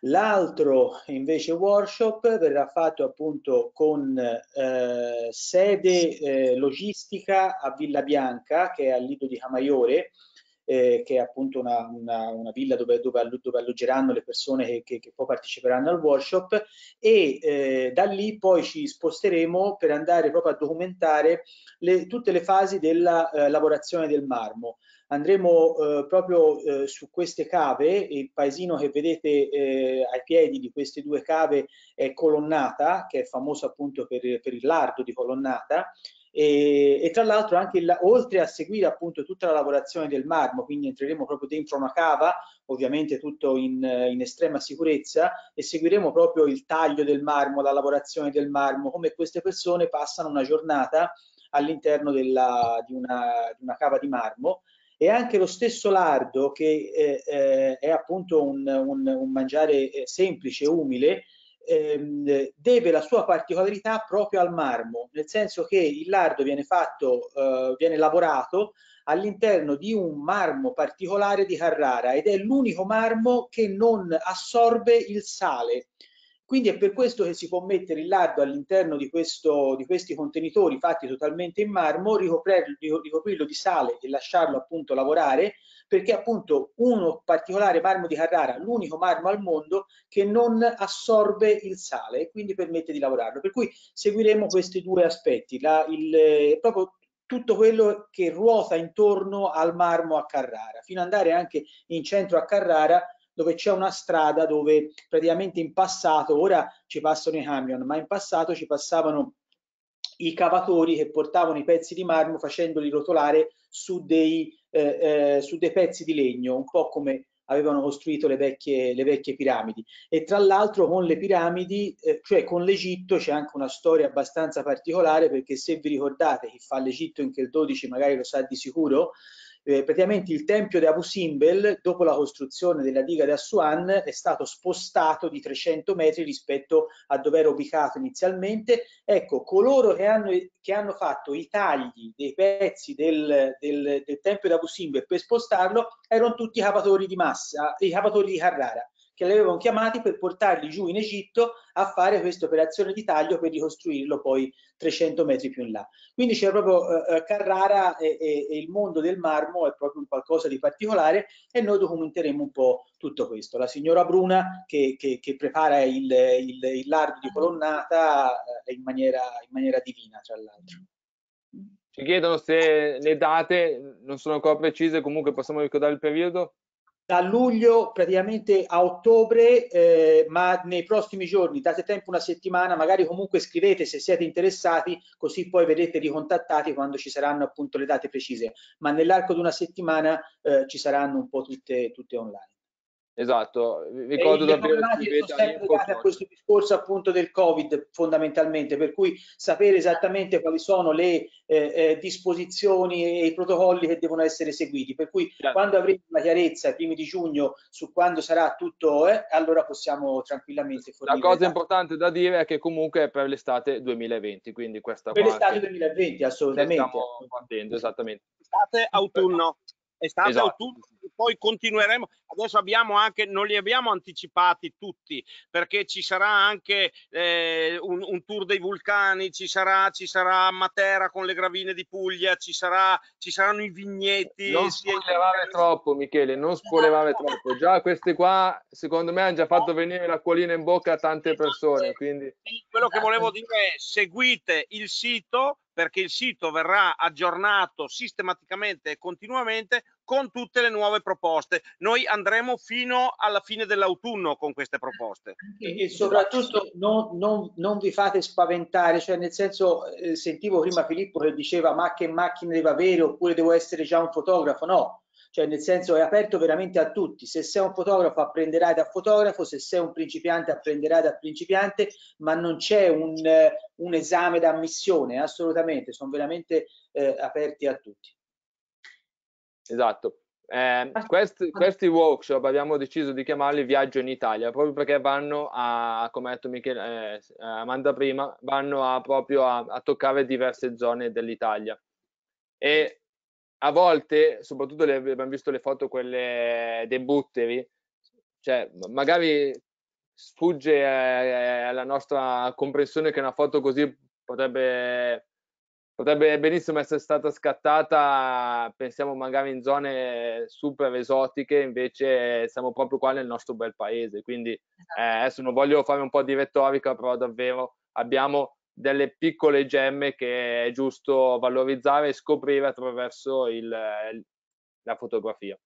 L'altro invece workshop verrà fatto appunto con eh, sede eh, logistica a Villa Bianca, che è al Lido di Camaiore, eh, che è appunto una, una, una villa dove, dove, dove, alloggeranno le persone che, che, che, poi parteciperanno al workshop e eh, da lì poi ci sposteremo per andare proprio a documentare le, tutte le fasi della eh, lavorazione del marmo andremo eh, proprio eh, su queste cave, il paesino che vedete eh, ai piedi di queste due cave è Colonnata, che è famoso appunto per, per il lardo di Colonnata, e, e, tra l'altro anche il, oltre a seguire appunto tutta la lavorazione del marmo, quindi entreremo proprio dentro una cava, ovviamente tutto in, in, estrema sicurezza, e seguiremo proprio il taglio del marmo, la lavorazione del marmo, come queste persone passano una giornata all'interno di, di una cava di marmo e anche lo stesso lardo che eh, eh, è appunto un, un, un mangiare eh, semplice, umile, ehm, deve la sua particolarità proprio al marmo, nel senso che il lardo viene fatto, eh, viene lavorato all'interno di un marmo particolare di Carrara ed è l'unico marmo che non assorbe il sale. Quindi è per questo che si può mettere il lardo all'interno di, di, questi contenitori fatti totalmente in marmo, ricoprirlo, di sale e lasciarlo appunto lavorare, perché appunto uno particolare marmo di Carrara, l'unico marmo al mondo che non assorbe il sale e quindi permette di lavorarlo. Per cui seguiremo questi due aspetti, la, il, proprio tutto quello che ruota intorno al marmo a Carrara, fino ad andare anche in centro a Carrara dove c'è una strada dove praticamente in passato, ora ci passano i camion, ma in passato ci passavano i cavatori che portavano i pezzi di marmo facendoli rotolare su dei, eh, eh, su dei pezzi di legno, un po' come avevano costruito le vecchie, le vecchie piramidi. E tra l'altro con le piramidi, eh, cioè con l'Egitto, c'è anche una storia abbastanza particolare perché se vi ricordate chi fa l'Egitto in quel 12 magari lo sa di sicuro, eh, praticamente il tempio di Abu Simbel, dopo la costruzione della diga di Assuan, è stato spostato di 300 metri rispetto a dove era ubicato inizialmente. Ecco, coloro che hanno, che hanno fatto i tagli dei pezzi del, del, del tempio di Abu Simbel per spostarlo erano tutti i cavatori di massa, i cavatori di Carrara che li avevano chiamati per portarli giù in Egitto a fare questa operazione di taglio per ricostruirlo poi 300 metri più in là. Quindi c'è proprio eh, Carrara e, e, e, il mondo del marmo è proprio un qualcosa di particolare e noi documenteremo un po' tutto questo. La signora Bruna che, che, che prepara il, il, il lardo di colonnata eh, in, maniera, in maniera divina, tra l'altro. Ci chiedono se le date non sono ancora precise, comunque possiamo ricordare il periodo? Da luglio praticamente a ottobre, eh, ma nei prossimi giorni, date tempo una settimana, magari comunque scrivete se siete interessati, così poi vedrete ricontattati quando ci saranno appunto le date precise, ma nell'arco di una settimana eh, ci saranno un po' tutte, tutte online. Esatto, ricordo davvero sono sempre a questo discorso appunto del Covid fondamentalmente, per cui sapere esattamente quali sono le eh, eh, disposizioni e i protocolli che devono essere seguiti, per cui certo. quando avremo la chiarezza ai primi di giugno su quando sarà tutto, eh, allora possiamo tranquillamente fornire. La cosa importante da dire è che comunque è per l'estate 2020, quindi questa Per l'estate 2020 assolutamente. Stiamo partendo, esattamente. Estate autunno estate esatto. autunno poi continueremo. Adesso abbiamo anche non li abbiamo anticipati tutti perché ci sarà anche eh, un, un, tour dei vulcani ci sarà, ci sarà Matera con le gravine di Puglia ci, sarà, ci saranno i vigneti non spoilerare troppo Michele non spoilerare troppo. Già questi qua secondo me hanno già fatto venire l'acquolina in bocca a tante persone quindi quello che volevo dire è seguite il sito perché il sito verrà aggiornato sistematicamente e continuamente con tutte le nuove proposte. Noi andremo fino alla fine dell'autunno con queste proposte. E, soprattutto non, non, non, vi fate spaventare, cioè nel senso eh, sentivo prima Filippo che diceva ma che macchina devo avere oppure devo essere già un fotografo, no, cioè nel senso è aperto veramente a tutti, se sei un fotografo apprenderai da fotografo, se sei un principiante apprenderai da principiante, ma non c'è un, un, esame d'ammissione, assolutamente, sono veramente eh, aperti a tutti. Esatto. Eh, questi, questi, workshop abbiamo deciso di chiamarli Viaggio in Italia proprio perché vanno a, come ha detto Michele, eh, Amanda prima, vanno a, proprio a, a toccare diverse zone dell'Italia. E a volte, soprattutto le, abbiamo visto le foto quelle dei butteri, cioè magari sfugge eh, alla nostra comprensione che una foto così potrebbe, potrebbe benissimo essere stata scattata, pensiamo magari in zone super esotiche, invece siamo proprio qua nel nostro bel paese, quindi esatto. eh, adesso non voglio fare un po' di retorica, però davvero abbiamo delle piccole gemme che è giusto valorizzare e scoprire attraverso il, la fotografia.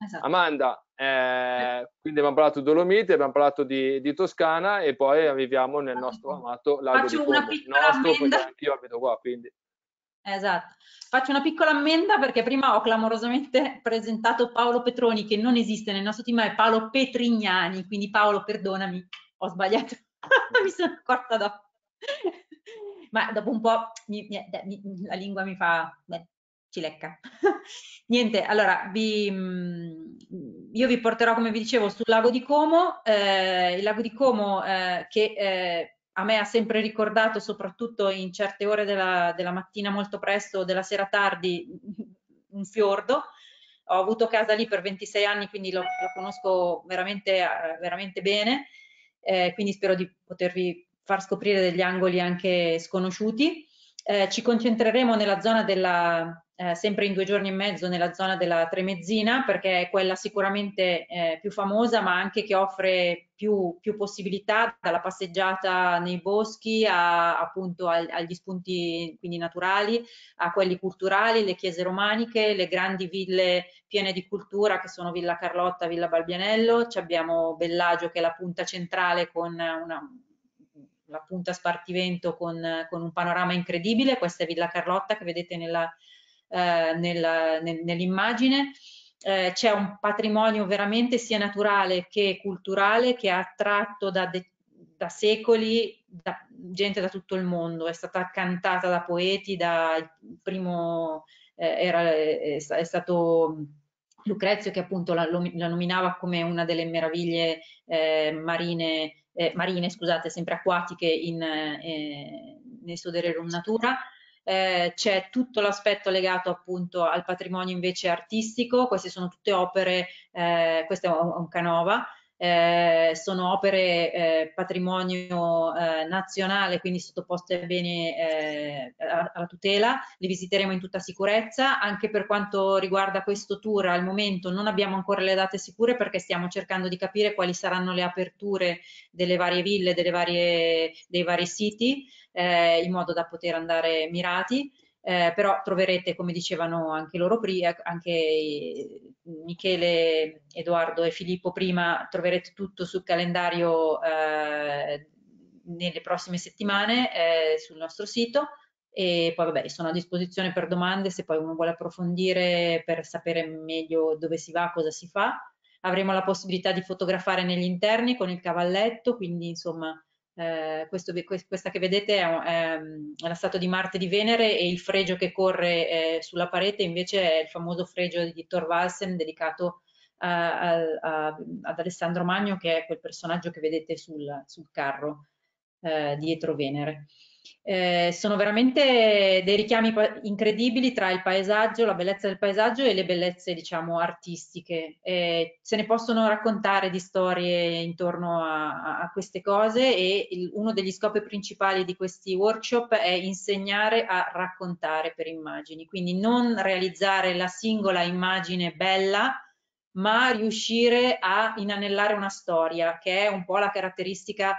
Esatto. Amanda, eh, quindi abbiamo parlato di Dolomiti, abbiamo parlato di, di, Toscana e poi arriviamo nel nostro amato lago Faccio di Como. una piccola nostro, ammenda. anch'io abito qua, quindi. Esatto. Faccio una piccola ammenda perché prima ho clamorosamente presentato Paolo Petroni che non esiste nel nostro team, è Paolo Petrignani, quindi Paolo perdonami, ho sbagliato, mi sono accorta dopo ma dopo un po' mi, mi, la lingua mi fa, beh, ci lecca. Niente, allora vi, mm, io vi porterò, come vi dicevo, sul lago di Como, eh, il lago di Como eh, che eh, a me ha sempre ricordato, soprattutto in certe ore della, della mattina molto presto, della sera tardi, un fiordo. Ho avuto casa lì per 26 anni, quindi lo, lo conosco veramente, eh, veramente bene, eh, quindi spero di potervi far scoprire degli angoli anche sconosciuti. Eh, ci concentreremo nella zona della, eh, sempre in due giorni e mezzo, nella zona della Tremezzina, perché è quella sicuramente eh, più famosa, ma anche che offre più, più, possibilità dalla passeggiata nei boschi a, appunto al, agli spunti quindi naturali, a quelli culturali, le chiese romaniche, le grandi ville piene di cultura che sono Villa Carlotta, Villa Balbianello, abbiamo Bellagio che è la punta centrale con una, la punta Spartivento con, con, un panorama incredibile, questa è Villa Carlotta che vedete nella, eh, nella, nel, nell'immagine. Eh, c'è un patrimonio veramente sia naturale che culturale che è attratto da, de, da secoli da gente da tutto il mondo, è stata cantata da poeti, da il primo eh, era, è, è, stato Lucrezio che appunto la, la, nominava come una delle meraviglie eh, marine eh, marine, scusate, sempre acquatiche in, eh, nel Sodererum Natura. Eh, c'è tutto l'aspetto legato appunto al patrimonio invece artistico, queste sono tutte opere, eh, questo è un, un canova, eh, sono opere eh, patrimonio eh, nazionale, quindi sottoposte bene eh, alla tutela, li visiteremo in tutta sicurezza, anche per quanto riguarda questo tour al momento non abbiamo ancora le date sicure perché stiamo cercando di capire quali saranno le aperture delle varie ville, delle varie, dei vari siti, eh, in modo da poter andare mirati eh, però troverete, come dicevano anche loro prima, anche Michele, Edoardo e Filippo prima, troverete tutto sul calendario eh, nelle prossime settimane eh, sul nostro sito e poi vabbè sono a disposizione per domande se poi uno vuole approfondire per sapere meglio dove si va, cosa si fa. Avremo la possibilità di fotografare negli interni con il cavalletto, quindi insomma eh, questo, questa che vedete è, è, è, la statua di Marte di Venere e il fregio che corre eh, sulla parete invece è il famoso fregio di Thorvaldsen dedicato a, a, a, ad Alessandro Magno che è quel personaggio che vedete sul, sul carro eh, dietro Venere. Eh, sono veramente dei richiami incredibili tra il paesaggio, la bellezza del paesaggio e le bellezze, diciamo, artistiche. Eh, se ne possono raccontare di storie intorno a, a queste cose e il, uno degli scopi principali di questi workshop è insegnare a raccontare per immagini, quindi non realizzare la singola immagine bella, ma riuscire a inanellare una storia, che è un po' la caratteristica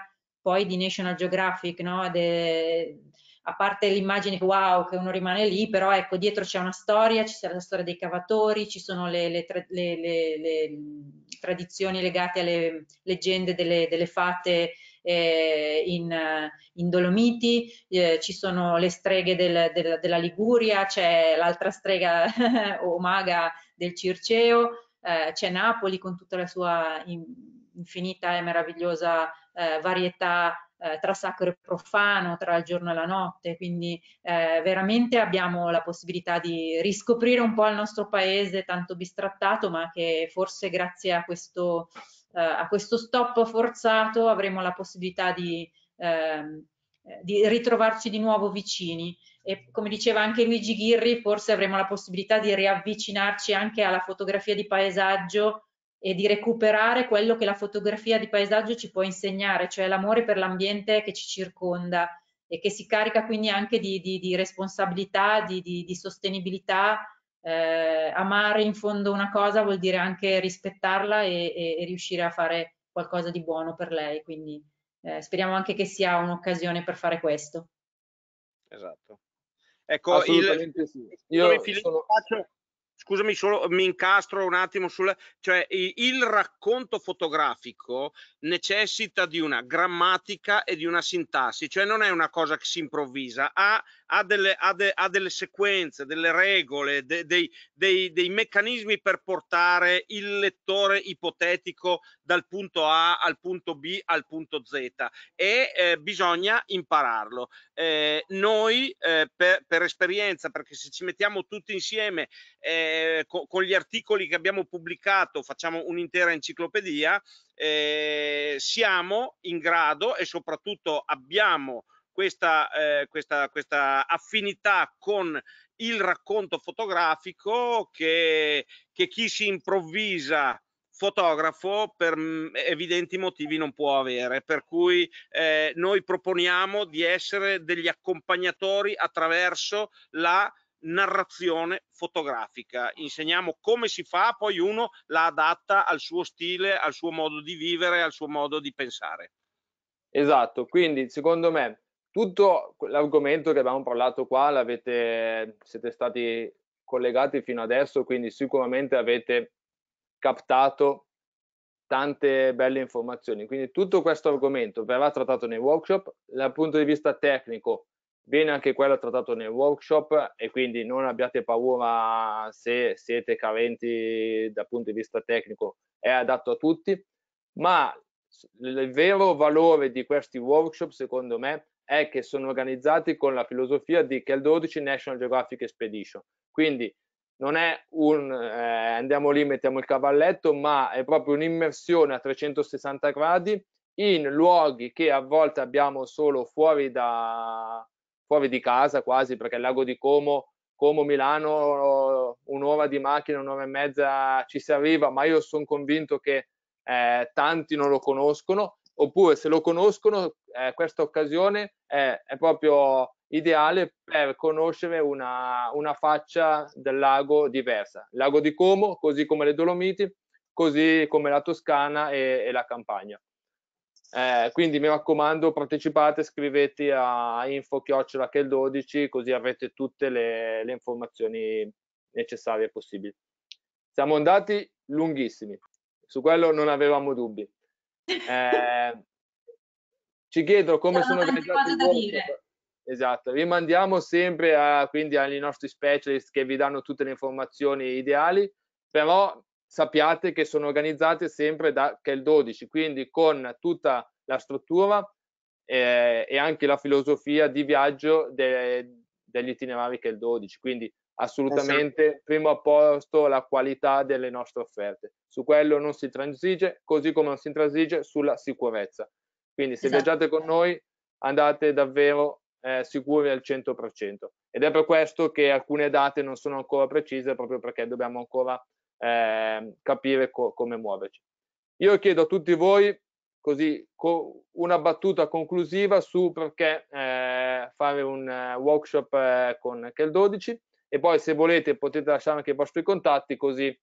poi di National Geographic, no? De, a parte l'immagine wow che uno rimane lì, però ecco dietro c'è una storia, sarà la storia dei cavatori, ci sono le, le, le, le tradizioni legate alle leggende delle, delle fate eh, in, in, Dolomiti, eh, ci sono le streghe del, del, della Liguria, c'è l'altra strega o maga del Circeo, eh, c'è Napoli con tutta la sua infinita e meravigliosa eh, varietà eh, tra sacro e profano, tra il giorno e la notte, quindi eh, veramente abbiamo la possibilità di riscoprire un po' il nostro paese tanto bistrattato, ma che forse grazie a questo, eh, a questo stop forzato avremo la possibilità di, ehm, di ritrovarci di nuovo vicini. E come diceva anche Luigi Ghirri, forse avremo la possibilità di riavvicinarci anche alla fotografia di paesaggio e di recuperare quello che la fotografia di paesaggio ci può insegnare, cioè l'amore per l'ambiente che ci circonda e che si carica quindi anche di, di, di responsabilità, di, di sostenibilità. Eh, amare in fondo una cosa vuol dire anche rispettarla e, e, e riuscire a fare qualcosa di buono per lei, quindi eh, speriamo anche che sia un'occasione per fare questo. Esatto. Ecco, il, sì. Io sono... faccio, scusami solo, mi incastro un attimo sul, cioè il racconto fotografico necessita di una grammatica e di una sintassi, cioè non è una cosa che si improvvisa, ha, ha, delle, ha, de, ha delle, sequenze, delle regole, de, dei, dei, dei, meccanismi per portare il lettore ipotetico dal punto A al punto B al punto Z e eh, bisogna impararlo. Eh, noi eh, per, per, esperienza, perché se ci mettiamo tutti insieme eh, co con gli articoli che abbiamo pubblicato, facciamo un'intera enciclopedia, eh, siamo in grado e soprattutto abbiamo questa, eh, questa, questa affinità con il racconto fotografico che, che chi si improvvisa fotografo per mm, evidenti motivi non può avere, per cui eh, noi proponiamo di essere degli accompagnatori attraverso la narrazione fotografica. Insegniamo come si fa, poi uno la adatta al suo stile, al suo modo di vivere, al suo modo di pensare. Esatto, quindi secondo me tutto l'argomento che abbiamo parlato qua l'avete, siete stati collegati fino adesso, quindi sicuramente avete captato tante belle informazioni. Quindi tutto questo argomento verrà trattato nei workshop, dal punto di vista tecnico viene anche quello trattato nel workshop e quindi non abbiate paura se siete carenti dal punto di vista tecnico, è adatto a tutti, ma il vero valore di questi workshop secondo me è che sono organizzati con la filosofia di CAL 12 National Geographic Expedition, quindi non è un eh, andiamo lì, mettiamo il cavalletto, ma è proprio un'immersione a 360 gradi in luoghi che a volte abbiamo solo fuori da, fuori di casa quasi, perché il lago di Como, Como Milano, un'ora di macchina, un'ora e mezza ci si arriva, ma io sono convinto che eh, tanti non lo conoscono, oppure se lo conoscono, eh, questa occasione è, è, proprio ideale per conoscere una, una, faccia del lago diversa. Lago di Como, così come le Dolomiti, così come la Toscana e, e la Campania. Eh, quindi mi raccomando, partecipate, scrivete a info chiocciola che il 12 così avrete tutte le, le informazioni necessarie possibili. Siamo andati lunghissimi, su quello non avevamo dubbi. Eh, ci chiedono come sono organizzati dire. Esatto, vi mandiamo sempre a, quindi ai nostri specialist che vi danno tutte le informazioni ideali, però sappiate che sono organizzate sempre da che il 12, quindi con tutta la struttura eh, e anche la filosofia di viaggio de, degli itinerari che il 12, quindi assolutamente esatto. primo a posto la qualità delle nostre offerte. Su quello non si transige, così come non si transige sulla sicurezza. Quindi se esatto. viaggiate con noi andate davvero eh, sicuri al 100%. Ed è per questo che alcune date non sono ancora precise, proprio perché dobbiamo ancora eh, capire co- come muoverci. Io chiedo a tutti voi così co- una battuta conclusiva su perché eh, fare un uh, workshop eh, con Kel 12 e poi se volete potete lasciare anche i vostri contatti così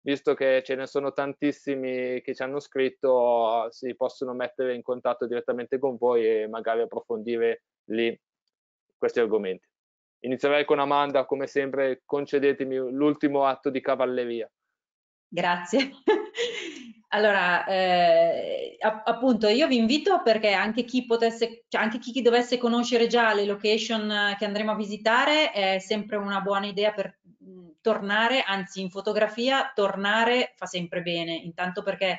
visto che ce ne sono tantissimi che ci hanno scritto si possono mettere in contatto direttamente con voi e magari approfondire lì questi argomenti. Inizierei con Amanda, come sempre, concedetemi l'ultimo atto di cavalleria. Grazie. Allora, eh, appunto, io vi invito perché anche chi potesse, cioè anche chi dovesse conoscere già le location che andremo a visitare è sempre una buona idea per mh, tornare, anzi in fotografia tornare fa sempre bene, intanto perché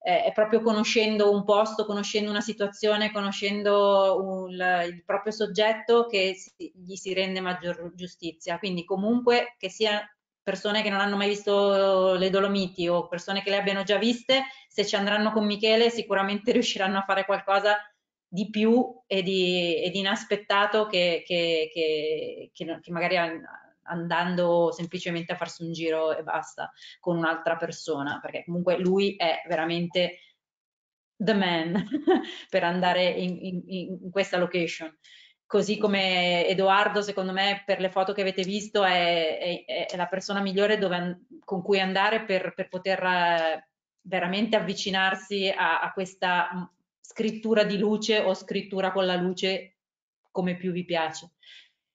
eh, è proprio conoscendo un posto, conoscendo una situazione, conoscendo un, il proprio soggetto che si, gli si rende maggior giustizia. Quindi comunque che sia persone che non hanno mai visto le Dolomiti o persone che le abbiano già viste, se ci andranno con Michele sicuramente riusciranno a fare qualcosa di più e di, e di inaspettato che, che, che, che magari andando semplicemente a farsi un giro e basta con un'altra persona, perché comunque lui è veramente the man per andare in, in, in, questa location. Così come Edoardo, secondo me, per le foto che avete visto, è, è, è la persona migliore dove, con cui andare per, per poter eh, veramente avvicinarsi a, a questa mm, scrittura di luce o scrittura con la luce come più vi piace.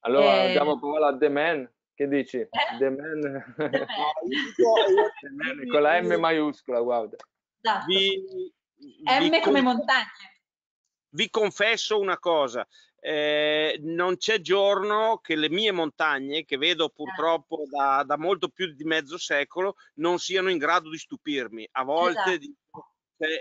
Allora eh, diamo parola a The Man. Che dici? Eh? The Man. The man. con la M maiuscola, guarda. Esatto. Vi, M vi come montagne. Vi confesso una cosa, eh, non c'è giorno che le mie montagne, che vedo ah. purtroppo da, da, molto più di mezzo secolo, non siano in grado di stupirmi. A volte esatto. dico, eh,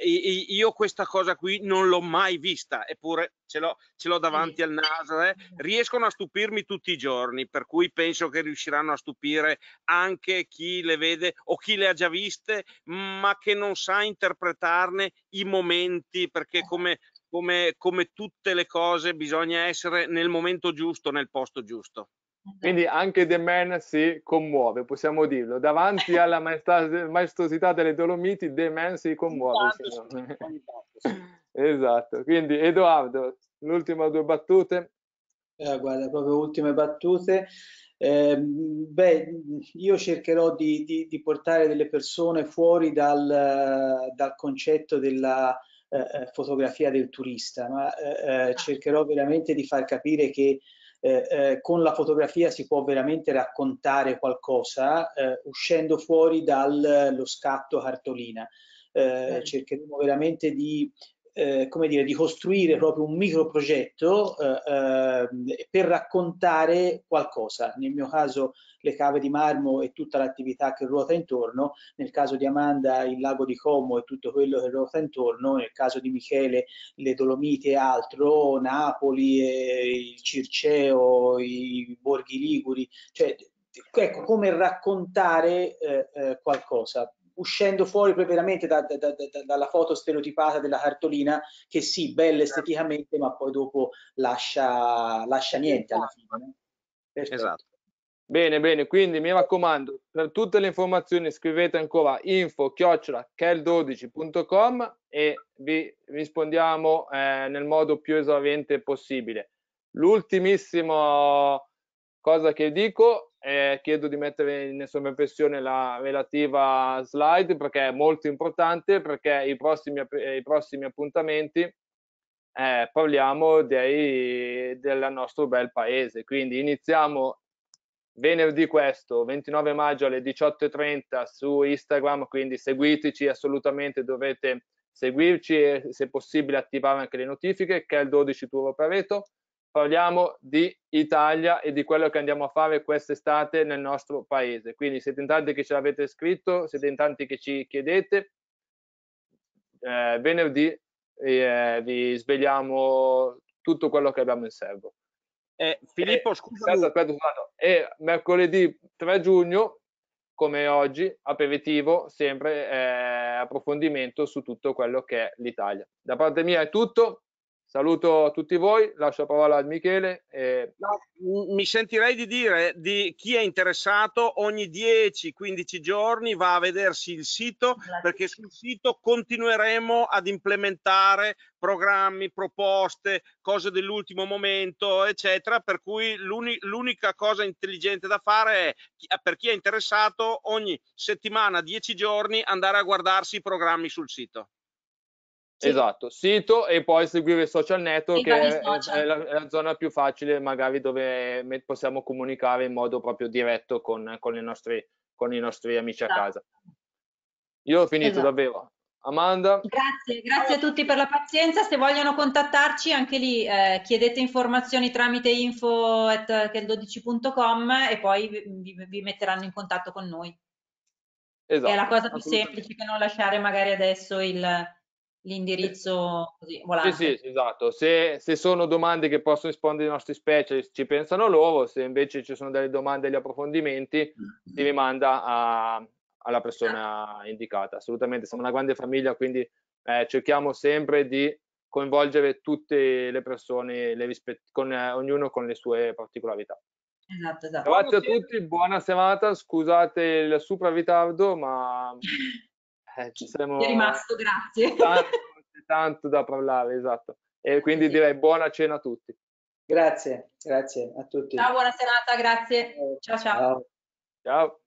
io questa cosa qui non l'ho mai vista, eppure ce l'ho, ce l'ho davanti al naso. Eh. Riescono a stupirmi tutti i giorni, per cui penso che riusciranno a stupire anche chi le vede o chi le ha già viste, ma che non sa interpretarne i momenti, perché come, come, come tutte le cose bisogna essere nel momento giusto, nel posto giusto. Quindi anche The Man si commuove, possiamo dirlo. Davanti alla maestosità delle Dolomiti, The Man si commuove. esatto. Quindi Edoardo, l'ultima due battute. Eh, guarda, proprio ultime battute. Eh, beh, io cercherò di, di, di, portare delle persone fuori dal, dal concetto della eh, eh fotografia del turista, ma eh, eh, cercherò veramente di far capire che eh, eh, con la fotografia si può veramente raccontare qualcosa uscendo fuori dallo scatto cartolina. Eh, cercheremo veramente di eh, come dire, di costruire proprio un microprogetto eh, eh, per raccontare qualcosa. Nel mio caso le cave di marmo e tutta l'attività che ruota intorno, nel caso di Amanda il lago di Como e tutto quello che ruota intorno, nel caso di Michele le Dolomiti e altro, Napoli, il Circeo, i borghi liguri, cioè ecco come raccontare eh, eh, qualcosa uscendo fuori veramente da, da, da, dalla foto stereotipata della cartolina che sì, bella esteticamente, ma poi dopo lascia, lascia niente alla fine. Esatto. Bene, bene, quindi mi raccomando, per tutte le informazioni scrivete ancora info kel12.com e vi rispondiamo eh, nel modo più esauriente possibile. L'ultimissima cosa che dico è chiedo di mettere in sovraimpressione la relativa slide perché è molto importante perché i prossimi, i prossimi appuntamenti eh, parliamo dei, del nostro bel paese. Quindi iniziamo venerdì questo, 29 maggio alle 18.30 su Instagram, quindi seguiteci assolutamente, dovete seguirci e se possibile attivare anche le notifiche, che è il 12 Tour Operato. Parliamo di Italia e di quello che andiamo a fare quest'estate nel nostro paese. Quindi siete in tanti che ce l'avete scritto, siete in tanti che ci chiedete. Eh, venerdì eh, vi svegliamo tutto quello che abbiamo in serbo. Eh, Filippo, scusa. Aspetta, aspetta, e mercoledì 3 giugno, come oggi, aperitivo, sempre eh, approfondimento su tutto quello che è l'Italia. Da parte mia è tutto, Saluto tutti voi, lascio la parola a Michele. E... No, mi sentirei di dire di chi è interessato ogni 10-15 giorni va a vedersi il sito perché sul sito continueremo ad implementare programmi, proposte, cose dell'ultimo momento, eccetera. Per cui l'unica cosa intelligente da fare è per chi è interessato ogni settimana, 10 giorni, andare a guardarsi i programmi sul sito. Sì. Esatto, sito e poi seguire i social network che è, è, la, è, la, zona più facile magari dove possiamo comunicare in modo proprio diretto con, con, nostri, con i nostri amici esatto. a casa. Io ho finito esatto. davvero. Amanda. Grazie, grazie a tutti per la pazienza. Se vogliono contattarci, anche lì eh, chiedete informazioni tramite info.kel12.com e poi vi, vi, metteranno in contatto con noi. Esatto, è la cosa più semplice che non lasciare magari adesso il, l'indirizzo così volante. Sì, sì, esatto. Se, se, sono domande che possono rispondere i nostri specialist, ci pensano loro, se invece ci sono delle domande, degli approfondimenti, si rimanda a, alla persona indicata. Assolutamente, siamo una grande famiglia, quindi eh, cerchiamo sempre di coinvolgere tutte le persone, le con, eh, ognuno con le sue particolarità. Esatto, esatto. Grazie a tutti, buona serata, scusate il super ritardo, ma eh, ci saremo... È rimasto, grazie. Tanto, tanto da parlare, esatto. E quindi sì. direi buona cena a tutti. Grazie, grazie a tutti. Ciao, buona serata, grazie. Ciao, ciao. Ciao. ciao.